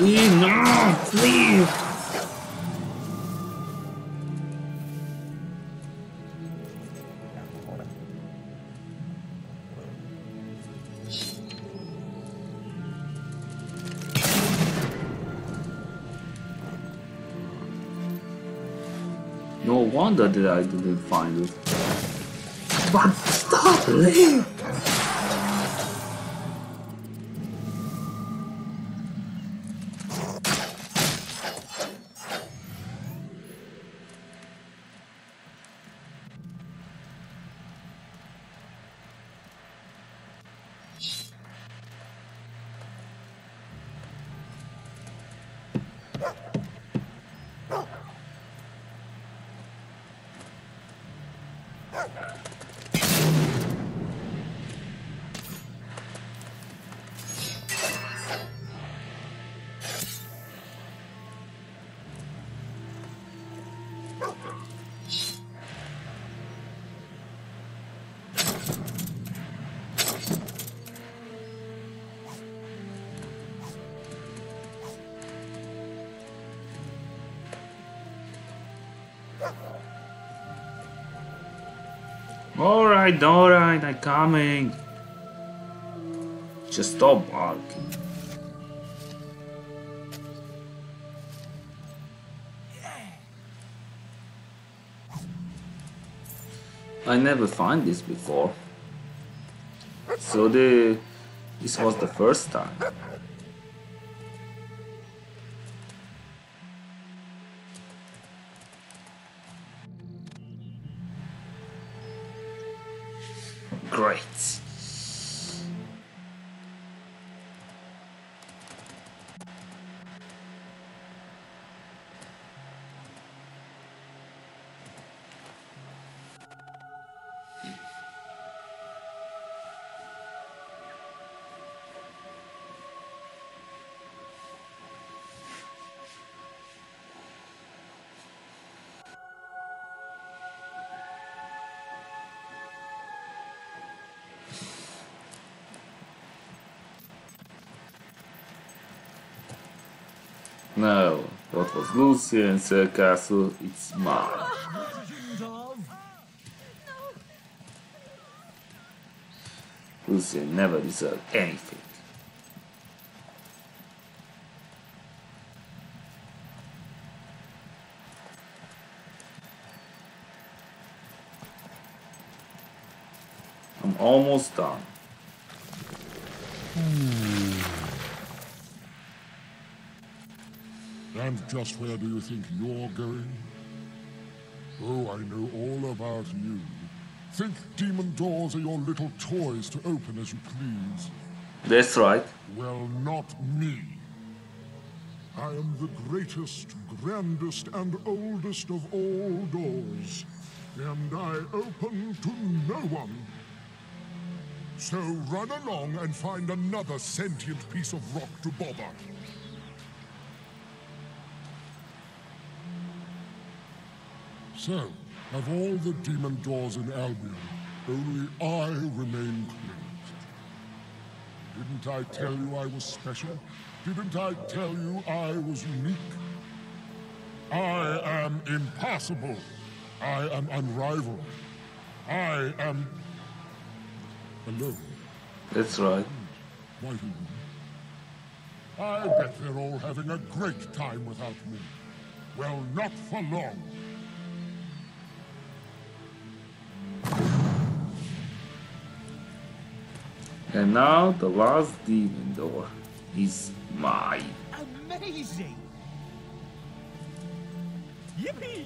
B: Please, no, please. No wonder that I didn't find it. But stop, Lee! Alright, alright, I'm coming. Just stop barking. I never find this before. So the this was the first time. Was Lucien's uh, castle? It's mine. Lucian never deserved anything. I'm almost done.
H: Just where do you think you're going? Oh, I know all about you. Think demon doors are your little toys to open as you please.
B: That's right.
H: Well, not me. I am the greatest, grandest, and oldest of all doors. And I open to no one. So run along and find another sentient piece of rock to bother. So, of all the demon doors in Albion, only I remain closed. Didn't I tell you I was special? Didn't I tell you I was unique? I am impossible. I am unrivaled. I am alone.
B: That's right.
H: Why do you? I bet they're all having a great time without me. Well, not for long.
B: And now the last demon door is mine.
M: Amazing! Yippee!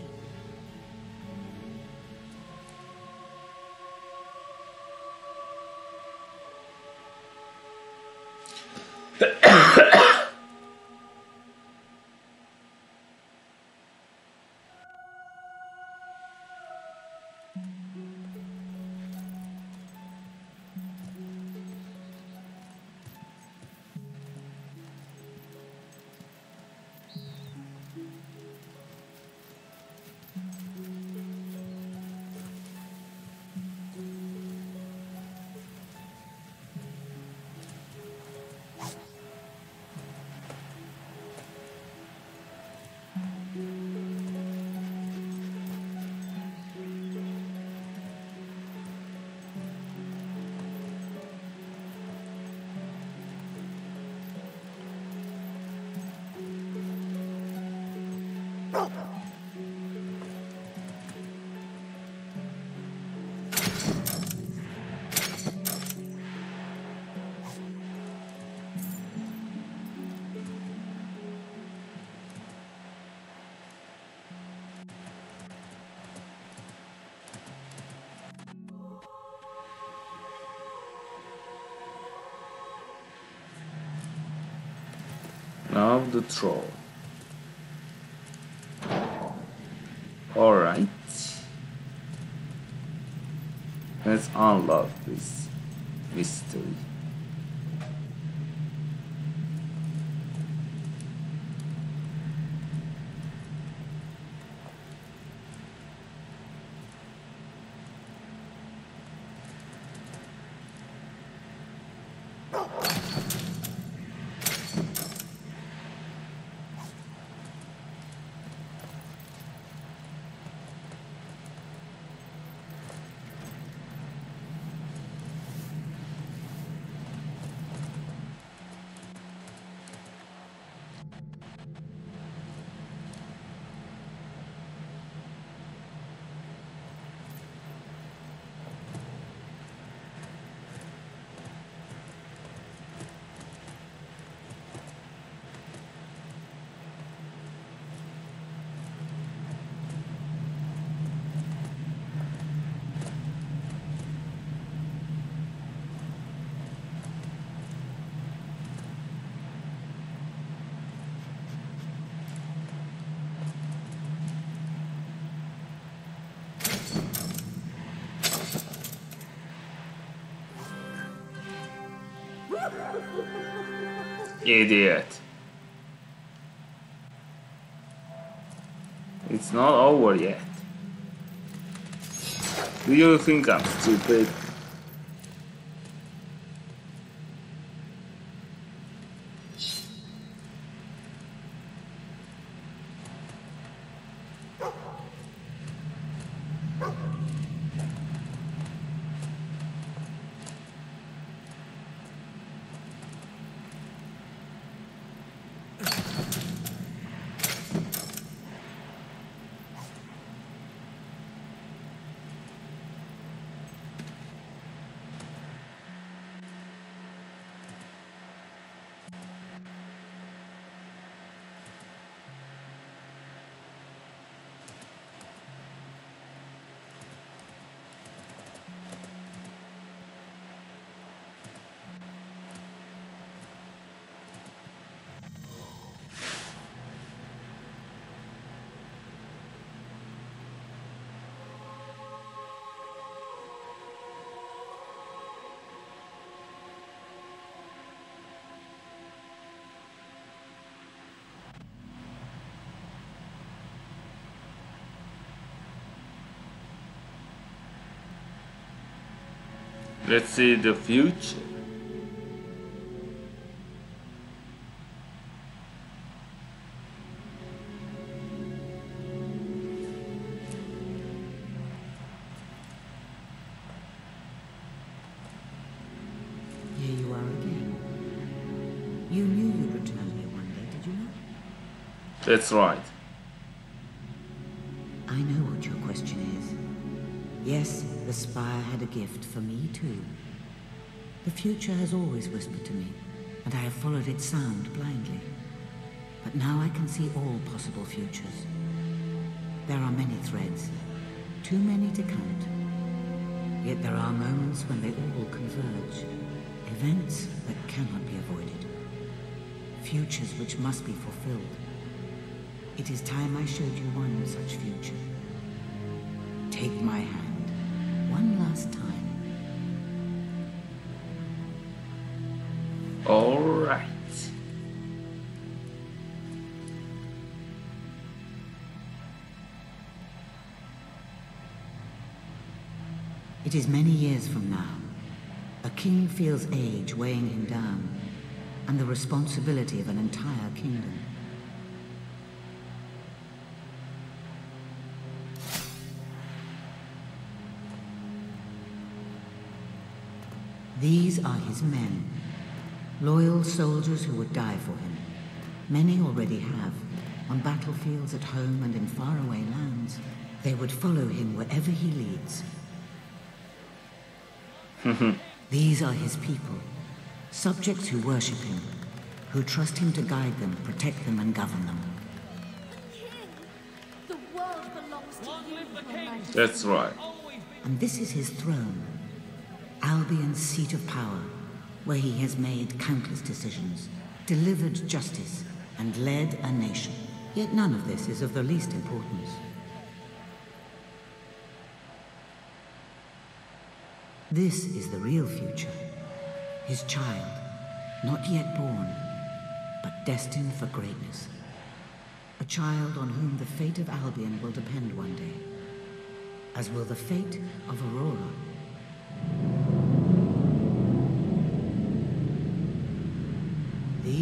B: Now the troll. Alright. Let's unlock this mystery. Idiot. It's not over yet. Do you think I'm stupid? Let's see the future.
A: Here you are again. You knew you'd return here one day, did you not?
B: That's right.
A: Gift for me too. The future has always whispered to me, and I have followed its sound blindly. But now I can see all possible futures. There are many threads, too many to count. Yet there are moments when they all converge. Events that cannot be avoided. Futures which must be fulfilled. It is time I showed you one such future. Take my hand, one last time.
B: Alright.
A: It is many years from now. A king feels age weighing him down, and the responsibility of an entire kingdom. His men, loyal soldiers who would die for him. Many already have, on battlefields at home and in faraway lands. They would follow him wherever he leads. [laughs] These are his people, subjects who worship him, who trust him to guide them, protect them, and govern them.
F: The king? The world belongs to you,
B: That's right.
A: And this is his throne, Albion's seat of power, where he has made countless decisions, delivered justice, and led a nation. Yet none of this is of the least importance. This is the real future. His child, not yet born, but destined for greatness. A child on whom the fate of Albion will depend one day, as will the fate of Aurora.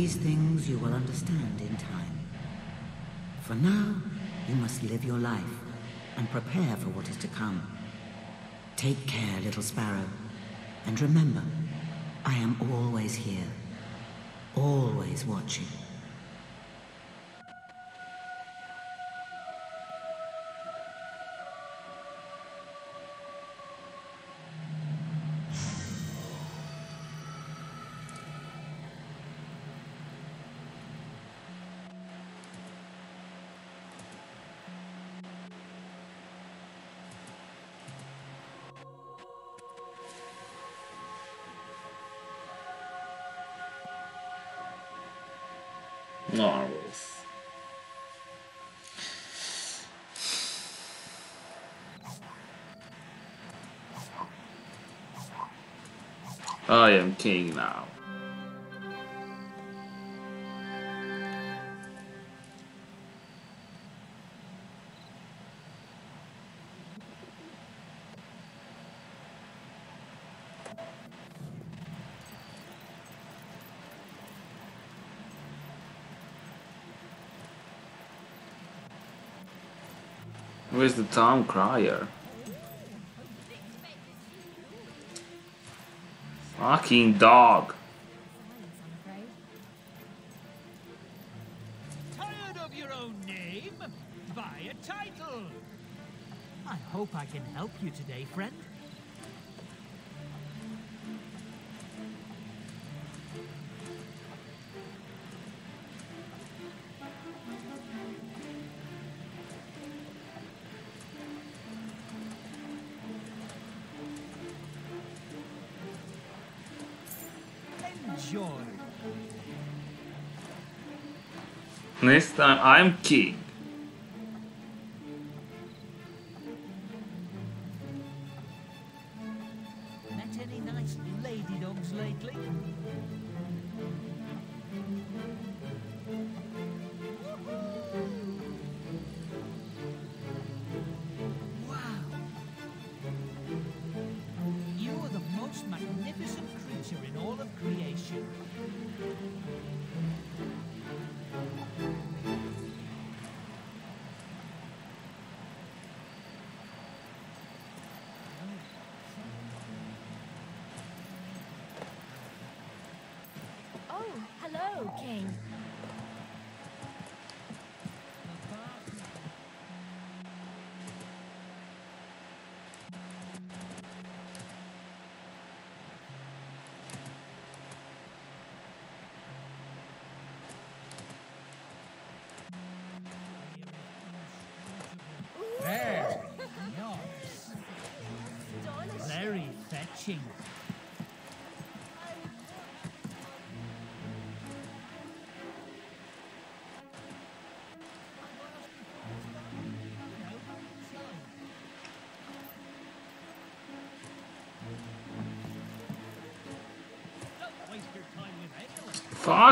A: These things you will understand in time. For now, you must live your life and prepare for what is to come. Take care, little sparrow. And remember, I am always here. Always watching.
B: Marvelous. I am king now. Where's the town crier? Fucking dog.
E: Tired of your own name? Buy a title. I hope I can help you today, friend.
B: Next time I'm king.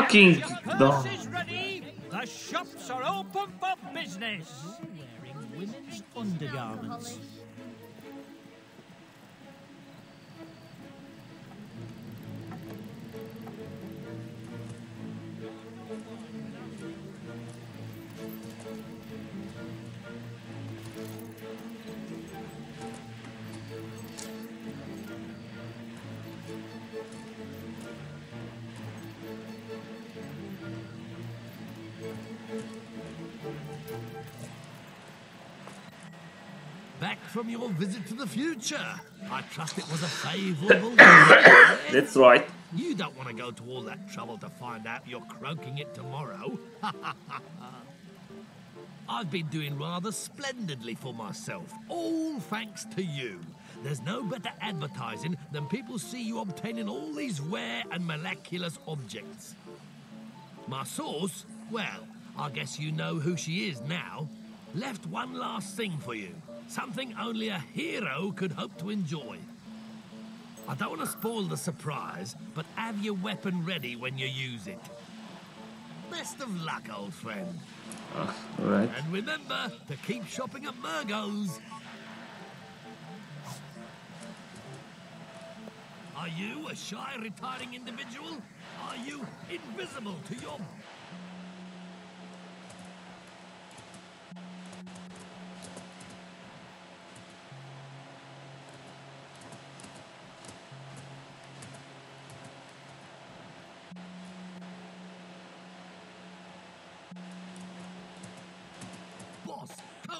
B: Fucking
E: Your is ready. The shops are open for business. Wearing women's undergarments.
R: From your visit to the future. I trust it was a favourable. [coughs]
B: That's right.
R: You don't want to go to all that trouble to find out you're croaking it tomorrow. [laughs] I've been doing rather splendidly for myself, all thanks to you. There's no better advertising than people see you obtaining all these rare and miraculous objects. My source, well, I guess you know who she is now, left one last thing for you. Something only a hero could hope to enjoy. I don't want to spoil the surprise, but have your weapon ready when you use it. Best of luck, old friend.
B: Ah, Alright.
R: And remember to keep shopping at Murgo's. Are you a shy, retiring individual? Are you invisible to your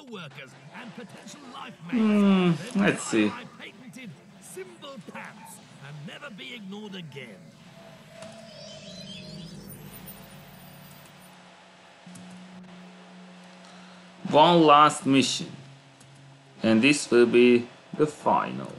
R: co-workers, and potential life mates?
B: Hmm,
R: then
B: let's see.
R: my patented symbol pants and never be ignored again.
B: One last mission. And this will be the final.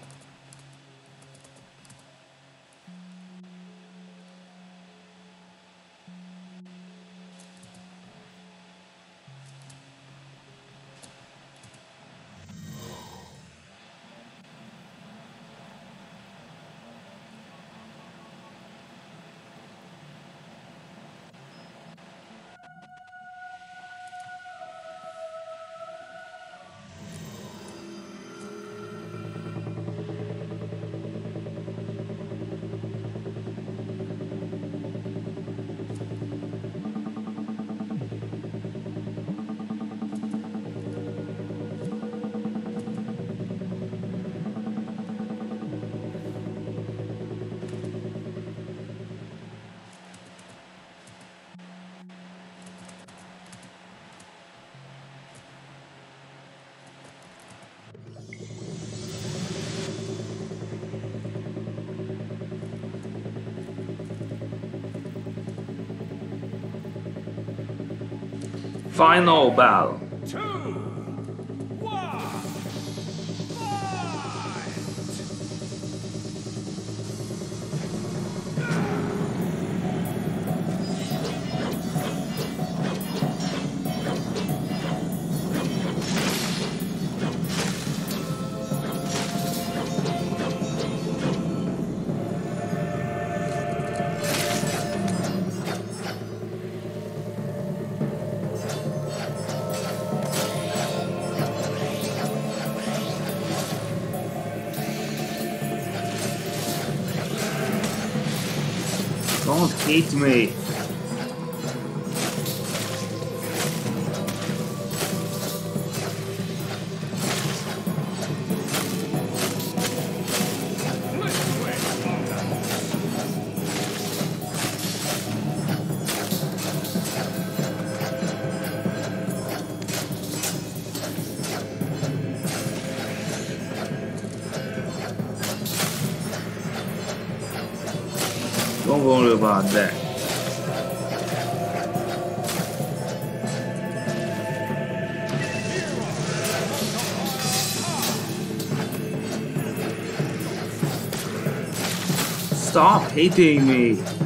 B: Final battle. Don't me. About that. Stop hating me.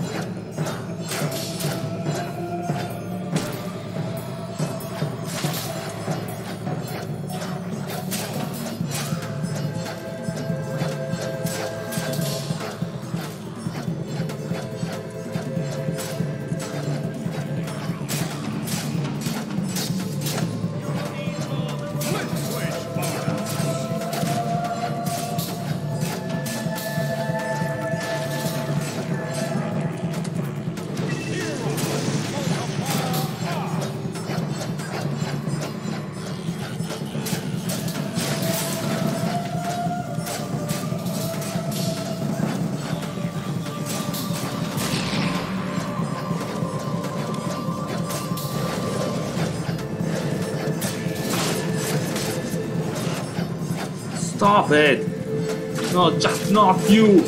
B: It! No, just not you!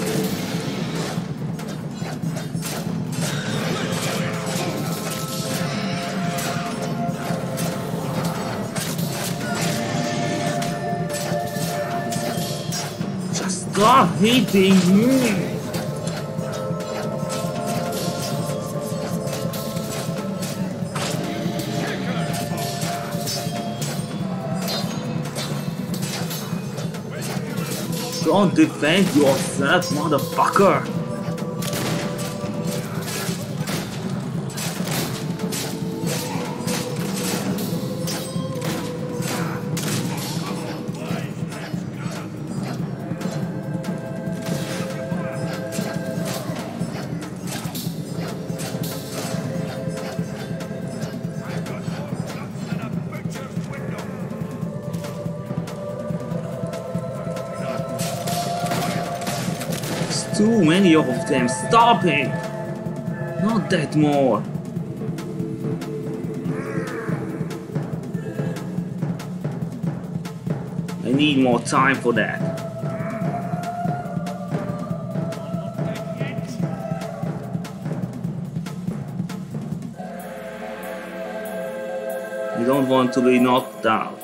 B: Just stop hitting me! Don't defend yourself, motherfucker! Of them. Stop it! Not that more. I need more time for that. You don't want to be knocked out.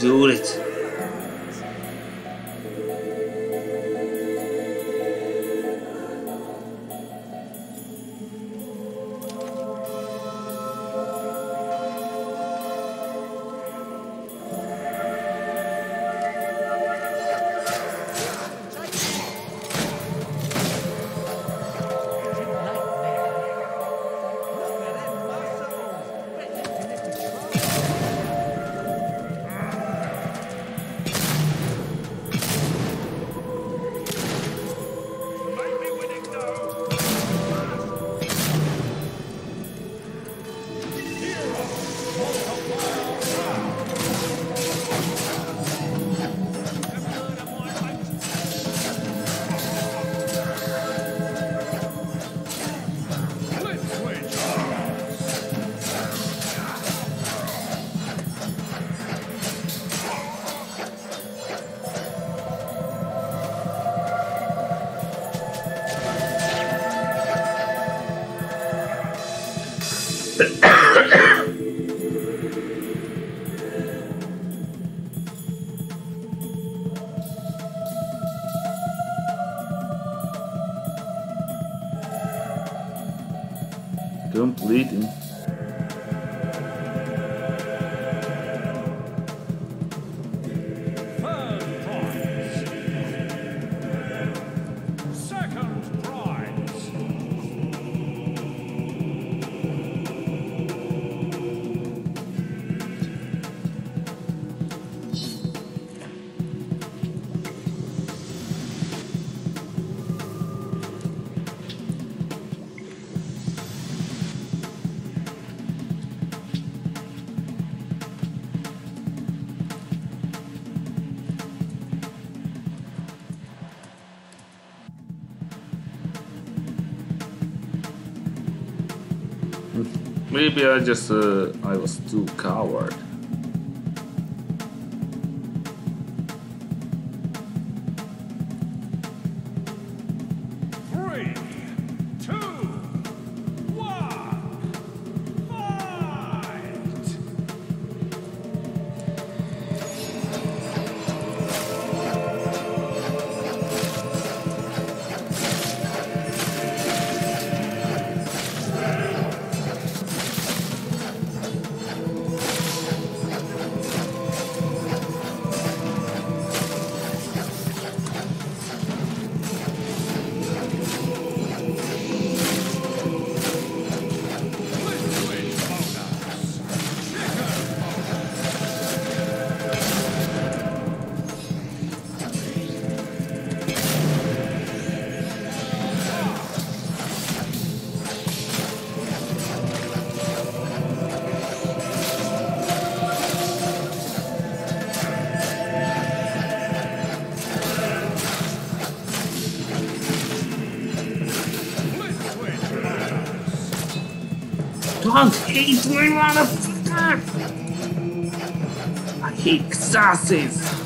B: Do eating.
S: Maybe I just uh, I was too coward. I hate sauces!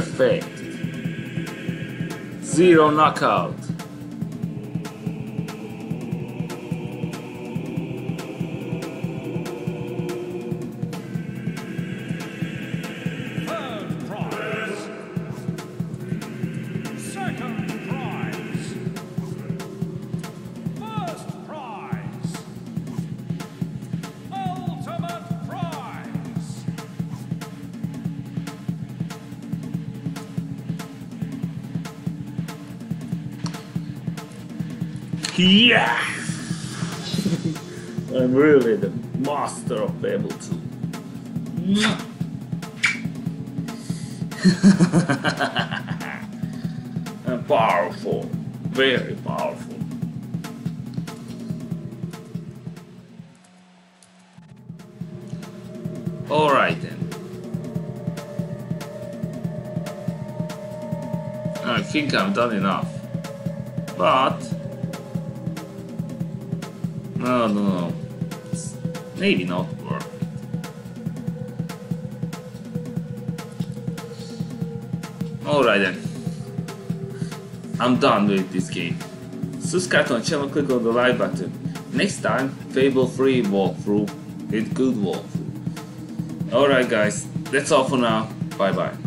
B: Perfect! Zero knockout. Yeah! [laughs] I'm really the master of Fable 2. [laughs] and powerful. Very powerful. Alright then. I think I've done enough. I'm done with this game. Subscribe to my channel, click on the like button. Next time, Fable 3 walkthrough with good walkthrough. Alright guys, that's all for now. Bye bye.